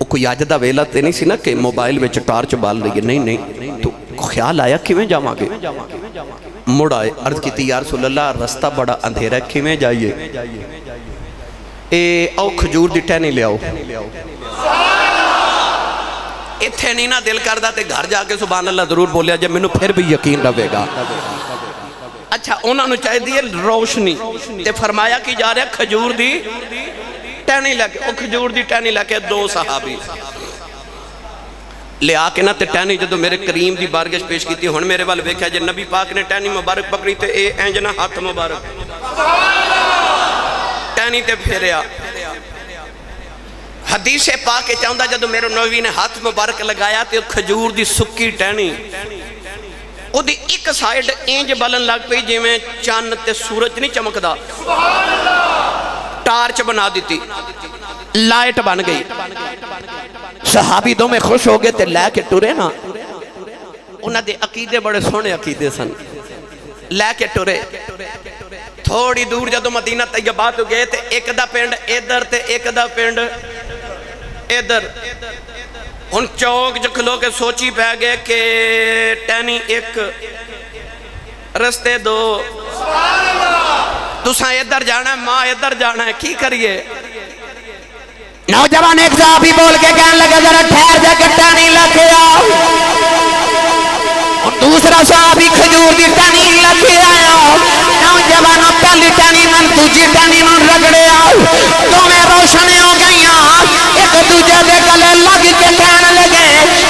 Speaker 1: ਉਹ ਕੋਈ ਅੱਜ ਦਾ ਵੇਲਾ ਤੇ ਨਹੀਂ ਸੀ ਨਾ ਕਿ ਮੋਬਾਈਲ ਵਿੱਚ ਟਾਰਚ ਬਾਲ ਲਈਏ ਨਹੀਂ ਨਹੀਂ ਤੂੰ ਖਿਆਲ ਆਇਆ ਕਿਵੇਂ ਜਾਵਾਂਗੇ ਮੁੜ ਆਏ ਅਰਜ਼ ਕੀਤੀ ਯਾ ਰਸੂਲ ਅੱਲਾ ਰਸਤਾ ਬੜਾ ਅੰਧੇਰਾ ਹੈ, ਕਿਵੇਂ ਜਾਈਏ ਇਹ ਆਓ ਖਜੂਰ ਦੀ ਟਹਿਨੀ ਲਿਆਓ ਇੱਥੇ ਨਹੀਂ ਨਾ ਦਿਲ ਕਰਦਾ ਤੇ ਘਰ ਜਾ ਕੇ ਸੁਭਾਨ ਅੱਲਾ ਜ਼ਰੂਰ ਬੋਲਿਆ ਜੇ ਮੈਨੂੰ ਫਿਰ ਵੀ ਯਕੀਨ ਰਵੇਗਾ अच्छा उन्होंने चाहिए रोशनी। फरमाया कि जा रहा खजूर की टहनी लैके खजूर की टहनी लैके दो सहाबी। लिया के ना टहनी जो मेरे करीम की बारगश पेश की हूँ मेरे वाल वेख्या जे नबी पाक ने टहनी मुबारक पकड़ी तो यह इंज ना हाथ मुबारक। टहनी फेरिया हदीसे पा के चाहता जो मेरे नवी ने हाथ मुबारक लगया तो खजूर की सुकी टहनी। ਉਹਦੀ ਇੱਕ ਸਾਈਡ ਇੰਜ ਬਲਣ ਲੱਗ ਪਈ ਜਿਵੇਂ ਚੰਨ ਤੇ ਸੂਰਜ ਨਹੀਂ ਚਮਕਦਾ ਟਾਰਚ ਬਣਾ ਦਿੱਤੀ ਲਾਈਟ ਬਣ ਗਈ ਸਹਾਬੀ ਦੋਵੇਂ ਖੁਸ਼ ਹੋ ਗਏ ਤੇ ਲੈ ਕੇ ਟੁਰੇ ਨਾ ਉਹਨਾਂ ਦੇ ਅਕੀਦੇ ਬੜੇ ਸੋਹਣੇ ਅਕੀਦੇ ਸਨ ਲੈ ਕੇ ਟੁਰੇ ਥੋੜੀ ਦੂਰ ਜਦੋਂ ਮਦੀਨਾ ਤੈਯਬਾ ਤੋਂ ਗਏ ਤੇ ਇੱਕ ਦਾ ਪਿੰਡ ਇੱਧਰ ਤੇ ਇੱਕ ਦਾ हूँ चौक च खलो के सोची पै गए के टैनी एक रस्ते दो। तुसा इधर जाना है, माँ इधर जाना है, की करिए?
Speaker 2: नौजवान एक साहब ही बोल के कहने लगा, जरा ठहर जा कट्टा नहीं लगे और दूसरा साहब ही खजूर की टहनी लगे आया। नौजवान, पहली टहनी मन, दूजी मन रगड़े आओ। तुम्हें रोशन हो गई तो दूजे के गले लग के कह लगे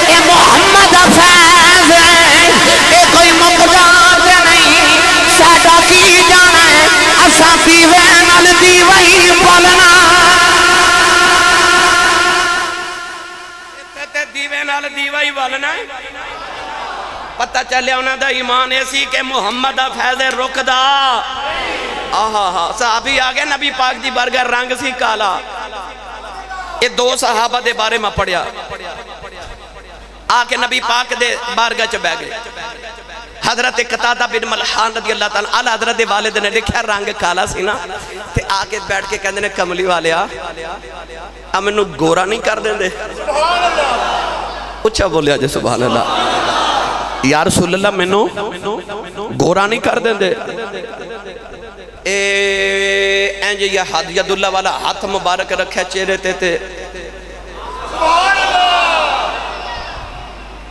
Speaker 2: ये मोहम्मद फैज है ये कोई मुकदात तो नहीं, साडा की जाना है, असा पीवे नल दी वही बोलना।
Speaker 1: पता चलिया उन्हों का ईमान यह कि मुहम्मद का फैज रुकदा आहा हा, साहबी आ गया नबी पाक जी बरगर, रंग सी काला। ਇਹ ਦੋ ਸਹਾਬਾ ਦੇ ਬਾਰੇ ਮੈਂ ਪੜਿਆ ਆ ਕੇ ਨਬੀ ਪਾਕ ਦੇ ਬਾਰਗਾ ਚ ਬਹਿ ਗਏ ਹਜ਼ਰਤ ਕਤਾਦਾ ਬਿਨ ਮਲਹਾਨ ਰਜ਼ੀ ਅੱਲਾਹ ਤਾਲਾ ਅਲ ਹਜ਼ਰਤ ਦੇ ਵਾਲਿਦ ਨੇ ਦੇਖਿਆ ਰੰਗ ਕਾਲਾ ਸੀ ਨਾ ਤੇ ਆ ਕੇ ਬੈਠ ਕੇ ਕਹਿੰਦੇ ਨੇ ਕਮਲੀ ਵਾਲਿਆ ਆ ਮੈਨੂੰ ਗੋਰਾ ਨਹੀਂ ਕਰ ਦਿੰਦੇ ਉੱਚਾ ਬੋਲਿਆ ਜੇ ਸੁਭਾਨ ਅੱਲਾ ਯਾ ਰਸੂਲ ਅੱਲਾ ਮੈਨੂੰ ਗੋਰਾ ਨਹੀਂ ਕਰ ਦਿੰਦੇ ਇਹ ਇੰਜ ਯਾ ਹਦ ਯਦੁੱਲਾ ਵਾਲਾ ਹੱਥ ਮੁਬਾਰਕ ਰੱਖਿਆ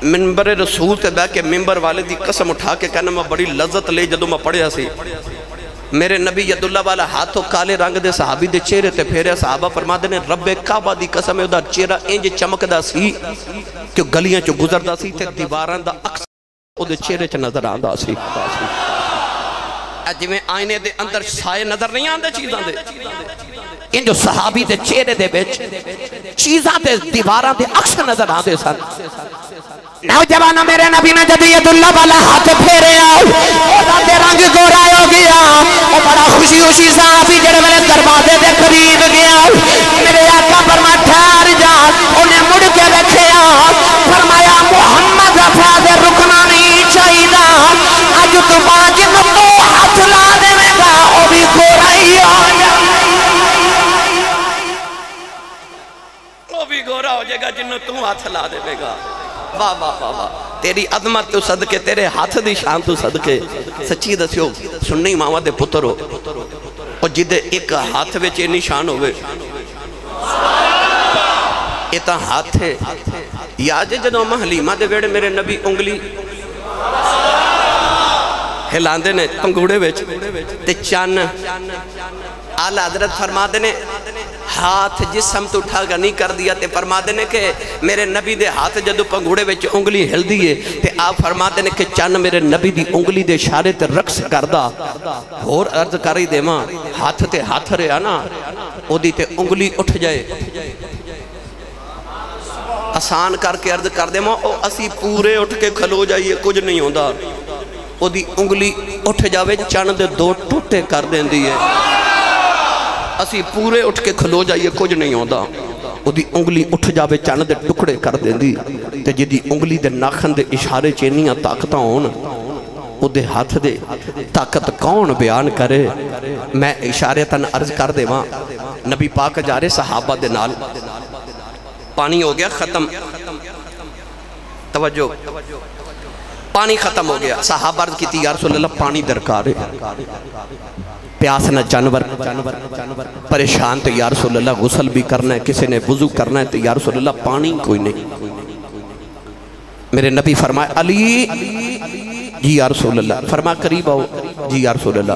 Speaker 1: मिम्बर रसूल से बह के मिम्बर वाले की कसम उठा के कहना, मैं बड़ी लज्जत ले जो मैं पढ़िया मेरे नबी अदुल्ला वाला हाथों काले रंग के सहाबी के चेहरे से फेरे साहबा फरमाते ने रबे काबा की कसम है चेहरा इंज चमकता सी, कि गलिया चो गुजरता सी दीवारा का अक्सर चेहरे च नज़र आता सी। जिमें आईने के अंदर साए नज़र नहीं आते
Speaker 2: चीजा इंज सहाबी के चेहरे के चीज़ा के दीवारा के अक्सर नज़र आते सन। नौजवान मेरे नबी ने जब ये दुल्ला वाला हाथ फेरे रंग गोरा हो गया। और बड़ा खुशी खुशी साफी जड़े मेरे दरवाजे के करीब गया। मेरे आका फरमा ठहर जा, उन्हें मुड़ के रखे फरमाया, मुहम्मद मोहम्मद अफराद रुकना नहीं चाहिए अज तू पाँच गोरा हो
Speaker 1: जाएगा जिन्हों तू हाथ ला देगा वाह वाह वाह वाह। तेरी अदमत तू सदके, तेरे हाथ की शान तू सदके। सची दस्यो सुनी मावा दे पुत्र हो। और जिदे एक हाथ में ये शान हो हाथ है। याद जो मैं हलीमा के वेड़े मेरे नबी उंगली हिलाते ने पंगूड़े चन आला आदरत फरमाते ने ਤੇ ਚੰਨ ਆਲਾ ਹਜ਼ਰਤ ਫਰਮਾਦੇ ਨੇ हाथ जिसम तो उठागा नहीं कर दिया ते फरमाते ने कि मेरे नबी दे हाथ जदों पंगूड़े विच उंगली हिलदी है ते आप फरमाते ने कि चन्न मेरे नबी दी उंगली दे इशारे ते रक्स करदा होर अर्ज कर ही देवां हथ ते हथ रिया ना ओदी ते उंगली उठ जाए आसान करके अर्ज कर देवां ओ ਅਸੀਂ ਪੂਰੇ ਉੱਠ ਕੇ ਖਲੋ ਜਾਈਏ ਕੁਝ ਨਹੀਂ ਹੁੰਦਾ ਉਹਦੀ ਉਂਗਲੀ ਉੱਠ ਜਾਵੇ ਚੰਨ ਦੇ ਦੋ ਟੁੱਟੇ ਕਰ ਦਿੰਦੀ ਹੈ ਅਸੀਂ ਪੂਰੇ ਉੱਠ ਕੇ ਖਲੋ ਜਾਈਏ ਕੁਝ ਨਹੀਂ ਆਉਂਦਾ ਉਹਦੀ ਉਂਗਲੀ ਉੱਠ ਜਾਵੇ ਚੰਨ ਦੇ ਟੁਕੜੇ ਕਰ ਦਿੰਦੀ ਤੇ ਜਿਹਦੀ ਉਂਗਲੀ ਦੇ ਨਾਖਨ ਦੇ ਇਸ਼ਾਰੇ 'ਚ ਇੰਨੀਆਂ ਤਾਕਤਾਂ ਹੋਣ ਉਹਦੇ ਹੱਥ ਦੇ ਤਾਕਤ ਕੌਣ ਬਿਆਨ ਕਰੇ ਮੈਂ ਇਸ਼ਾਰੇ ਤਨ ਅਰਜ਼ ਕਰ ਦੇਵਾਂ ਨਬੀ ਪਾਕ ਜਾ ਰਹੇ ਸਹਾਬਾ ਦੇ ਨਾਲ पानी हो गया ख़त्म तवज्जो पानी ख़त्म हो गया साहब अर्ज की यार सुल्ला पानी दरकार है प्यास न जानवर। परेशान तो यार सुल्ला, गुसल भी करना है, किसी ने वज़ू करना है तो यार सुल्ला, पानी कोई नहीं। मेरे नबी फरमाए, अली, जी यार सुल्ला, फरमा करीब आओ, जी यार सुल्ला।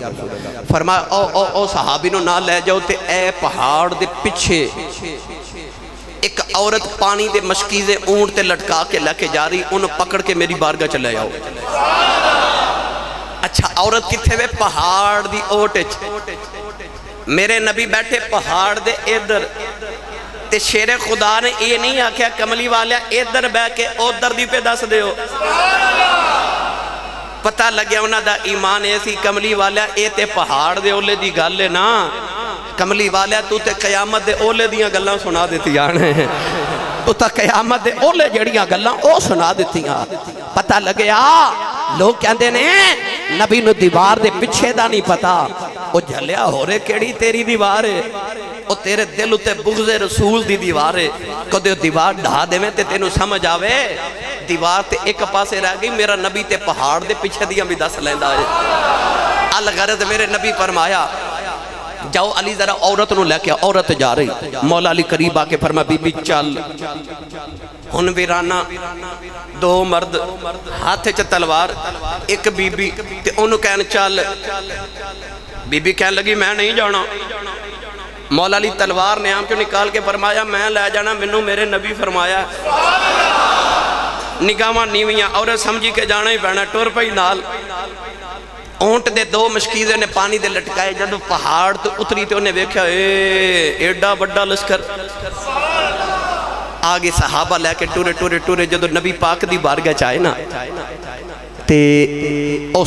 Speaker 1: फरमा ओ ओ ओ, सहाबी नु ले जाओ ते ए पहाड़ दे पिछे, एक औरत पानी दे मशकीजे ऊँट ते लटका के लेके जा रही, उन पकड़ के मेरी बारगा च ले आओ। अच्छा औरत किथे पहाड़ दी ओट मेरे नबी बैठे पहाड़ दे इधर। ते शेरे खुदा ने ये नहीं आख्या, कमली वाले इधर बह के उधर दी पे दस दियो पता लग्या उन्हों का ईमान ये कमली वाले ये ते पहाड़ दे ओले दी गल है ना। कमली वाले तू ते कयामत दे ओले दियाँ गल्लां सुना दित्तियाँ ने। तू तो कयामत दे ओले जड़ियाँ गल्लां, ओ सुना दित्तियाँ। पता लग्या लोग कहते ने नबी नु दीवार दे पिछे दा नहीं पता। ओ झलिया, होरे केड़ी तेरी दीवार है? ओ तेरे दिल उते बुगजे रसूल दी दीवार है। कदे दीवार ढा देवे ते तेनु समझ आवे? दीवार ते एक पासे रह गई, मेरा नबी ते पहाड़ दे पिछे दी भी दस लेंदा है। अल गरज मेरे नबी फरमाया जाओ अली, जरा औरत नु औरत जा रही। मौला अली करीब आके फरमा बीबी, चल। हुन वीराना, दो मर्द हाथ च तलवार, एक बीबी, ते चल। बीबी कहन लगी, मैं नहीं जाना। मौला अली तलवार ने आम चो निकाल के फरमाया, मैं लै जाना, मैनू मेरे नबी फरमाया निगाह नीवियाँ और समझी के जाना ही पैना, टुर पई नाल। ऊँट दे दो मशकीजे ने पानी दे लटकाए जब पहाड़ तो उतरी तो उन्हें वेख्या एडा बड़ा लश्कर आगे सहाबा लैके टुरे टुरे टुरे जो नबी पाक दी बारगाह आए ना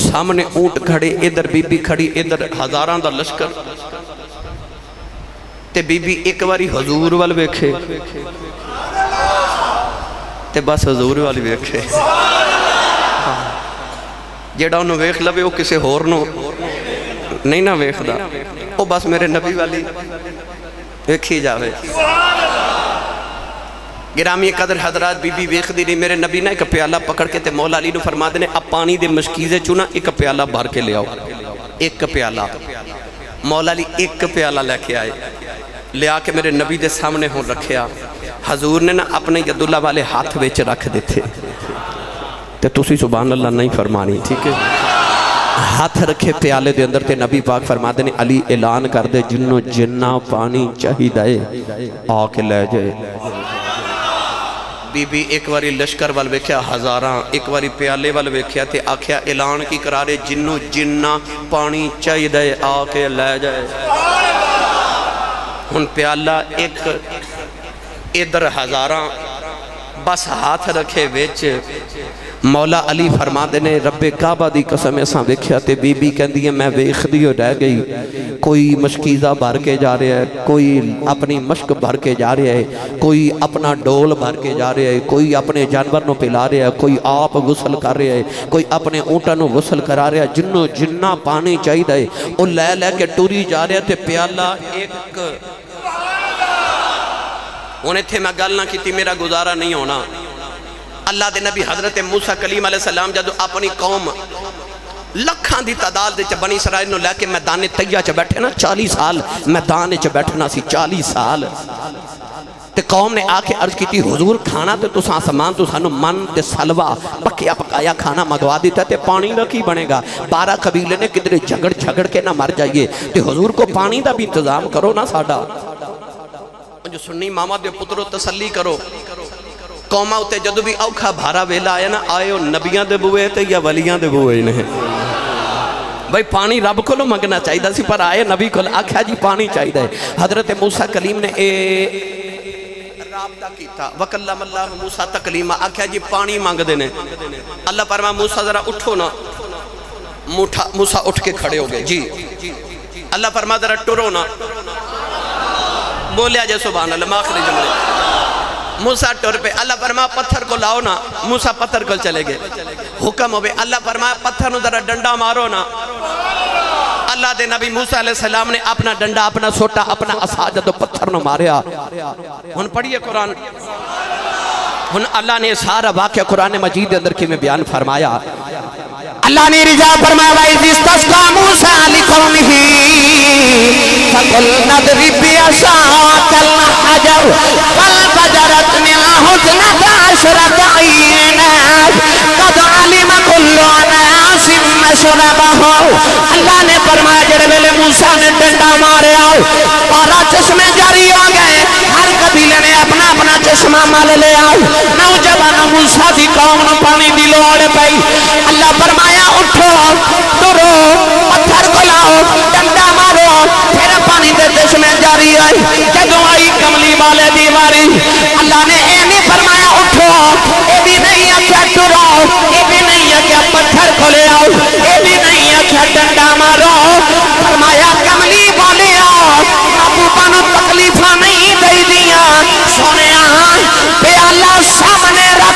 Speaker 1: सामने ऊँट खड़े इधर बीबी खड़ी इधर हजारां दा लश्कर बीबी एक बारी हजूर वाल वेखे बस हजूर वाल वेखे ਜਿਹੜਾ ਉਹਨੂੰ ਵੇਖ ਲਵੇ ਉਹ ਕਿਸੇ ਹੋਰ ਨੂੰ ਨਹੀਂ ਨਾ ਵੇਖਦਾ ਉਹ ਬਸ ਮੇਰੇ ਨਬੀ ਵਾਲੀ ਵੇਖੀ ਜਾਵੇ गिरामी कदर हजरात बीबी वेखदी रही मेरे नबी ने एक प्याला पकड़ के ते मौला अली फरमा देने अब पानी दे मशकीजे चू ना एक प्याला भर के ले आओ एक प्याला मौला अली एक प्याला लेके आए लिया के मेरे नबी के सामने हो रखिया हजूर ने ना अपने यदुल्ला वाले हाथ ਵਿੱਚ रख दिते ਤੇ ਤੁਸੀਂ ਸੁਭਾਨ ਅੱਲਾ ਨਹੀਂ ਫਰਮਾਣੀ ਠੀਕ ਹੈ ਹੱਥ ਰੱਖੇ ਪਿਆਲੇ ਦੇ ਅੰਦਰ ਤੇ ਨਬੀ ਪਾਕ ਫਰਮਾਦੇ ਨੇ ਅਲੀ ਐਲਾਨ ਕਰਦੇ ਜਿੰਨੂੰ ਜਿੰਨਾ ਪਾਣੀ ਚਾਹੀਦਾ ਏ ਆ ਕੇ ਲੈ ਜਾਏ ਬੀਬੀ ਇੱਕ ਵਾਰੀ ਲਸ਼ਕਰ ਵੱਲ ਵੇਖਿਆ ਹਜ਼ਾਰਾਂ ਇੱਕ ਵਾਰੀ ਪਿਆਲੇ ਵੱਲ ਵੇਖਿਆ ਤੇ ਆਖਿਆ ਐਲਾਨ ਕੀ ਕਰਾ ਰਹੇ ਜਿੰਨੂੰ ਜਿੰਨਾ ਪਾਣੀ ਚਾਹੀਦਾ ਏ ਆ ਕੇ ਲੈ ਜਾਏ ਹੁਣ ਪਿਆਲਾ ਇੱਕ ਇਧਰ ਹਜ਼ਾਰਾਂ बस हाथ रखे विच मौला अली फरमाते ने रबे काबा की कसम असा वेख्या बीबी कहती है, मैं वेखदी हो रह गई। कोई मशकीज़ा भर के जा रहा है, कोई अपनी मश्क भर के जा रहा है, कोई अपना डोल भर के जा रहा है, कोई अपने जानवर को पिला रहा है, कोई आप गुसल कर रहा है, कोई अपने ऊँटा गुसल करा रहा है जिन्हों जिन्ना पानी चाहिए वह लै लैके टुरी जा रहा तो प्याला एक हूँ इतने मैं गल ना की मेरा गुजारा नहीं होना। अल्लाह के नबी हज़रत मूसा कलीम सलाम जब अपनी कौम लखा की तादाद बनी इसराइल लैके मैदान तैया च बैठे ना चाली साल, मैदान च बैठना सी चाली साल। ते कौम ने आके अर्ज़ की हजूर, खाना तो तुसा समान तो सानू मन ते सलवा पक्या पकाया खाना मंगवा दिता ते पानी का की बनेगा? बारह कबीले ने किधरे झगड़ झगड़ के ना मर जाइए तो हजूर को पानी का भी इंतज़ाम करो ना साडा। जो सुन्नी मामा दे पुत्रो तसली करो कौमा उत्ते जदों भी औखा भारा वेला आया ना आयो नबियाँ दे बुए ते या वलियाँ दे बुए ने भाई, पानी रब को मंगना चाहिए सी, पर आए नबी को आख्या जी, पानी चाहिए हज़रत मूसा कलीम ने ए जी परमा मूसा, जरा उठो ना। मूसा उठ के खड़े हो गए। जी। परमा, जरा टुरो ना। बोलिया जय सुबह अल्लाह मूसा टोर पे, अल्लाह फरमा, पत्थर को लाओ ना। मूसा पत्थर को चले गए। हुक्म हो अल्लाह फरमा, पत्थर जरा डंडा मारो ना। अल्लाह दे नबी मूसा सलाम ने अपना डंडा, अपना सोटा, अपना असा जो पत्थर न मारिया हूँ पढ़िए कुरान। हूँ अल्लाह ने सारा वाक्य कुरान मजीद के अंदर किमें बयान फरमाया।
Speaker 2: अल्लाह ने रिजा फरमाया लिकौमिही फकुल नदरिब बिअसाकल हजर अशरत अय्यनात कद अल्लाह ने फरमाया, जेड़े वेले मूसा ने डंडा मारया बारह चश्मे जारी हो गए हर कबीले ने अपना अपना चश्मा मल लिया नौजवान मूसा की कौम पानी की लोड़ पई। अल्लाह फरमाया, उठो तुरो पत्थर को लाओ, डंडा मारो, फिर पानी के चश्मे जारी आई। जदों आई कमली वाले दी वारी, अल्लाह ने ये नहीं फरमाया, उठो ये भी नहीं आख्या तुरो ये भी नहीं आख्या पत्थर को ले आओ ये भी नहीं आख्या डंडा मारो। फरमाया, कमली वाले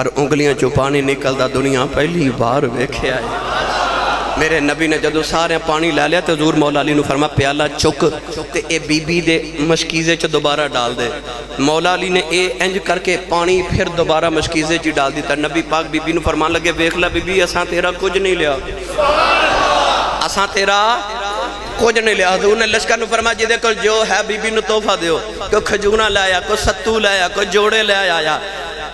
Speaker 1: पर उंगलियाँ चो पानी निकलता दुनिया पहली बार वेख्या है। मेरे नबी ने जो सारे पानी ला लिया तो हजूर मौला फरमा प्याला चुक, ते ए बीबी दे मशकीजे च दोबारा डाल दे। मौला अली ने ए इंज करके पानी फिर दोबारा मशकीजे च डाल दिता नबी पाक बीबी नु फरमान लगे, वेख ला बीबी, असा तेरा कुछ नहीं लिया। असा तेरा कुछ नहीं लिया। हजूर ने लश्कर फरमा जिदे को जो है बीबी नु तोहफा दियो कोई खजूरा लाया कोई सत्तू लाया कोई जोड़े ले आया।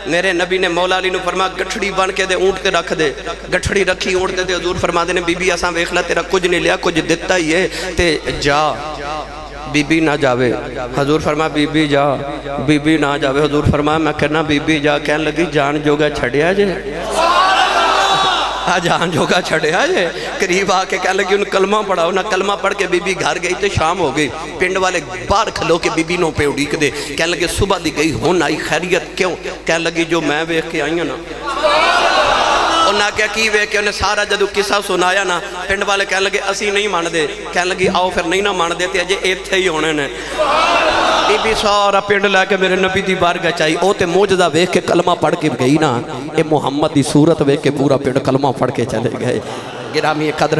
Speaker 1: मेरे नबी ने मौला अली फरमा गठड़ी बन के दे, ऊँट के रख दे। गठड़ी रखी, ऊँट दे हजूर फरमा ने, बीबी, असा वेख ला, तेरा कुछ नहीं लिया, कुछ दिता ही है। ते जा। बीबी ना जावे। हजूर फरमा बीबी जा। बीबी ना जावे। हजूर फरमा मैं कहना, बीबी जा। कह लगी, जान जोगा छड़िया जे। आ जान जोगा छड़िया जे करीब आके कह लगी उन कलमा पढ़ाओ ना कलमा पढ़ के बीबी घर गई तो शाम हो गई पिंड वाले बाहर खलो के बीबी नो पे उड़ीक दे कह लगे सुबह दी गई हुन आई खैरियत क्यों कह लगी जो मैं वेख के आई हूँ ना उन्हें क्या की वे कि उन्हें सारा जो किस्सा सुनाया ना पिंड वाले कह लगे असी नहीं मनते कह लगी आओ फिर नहीं ना मनते तो अजे ही होने ने बीबी सारा पिंड लैके मेरे नबी की बार गचाई वो तो मोजदा वेख के कलमा पढ़ के गई ना ये मुहम्मद की सूरत वेख के पूरा पिंड कलमा पढ़ के चले गए गिरामी कदर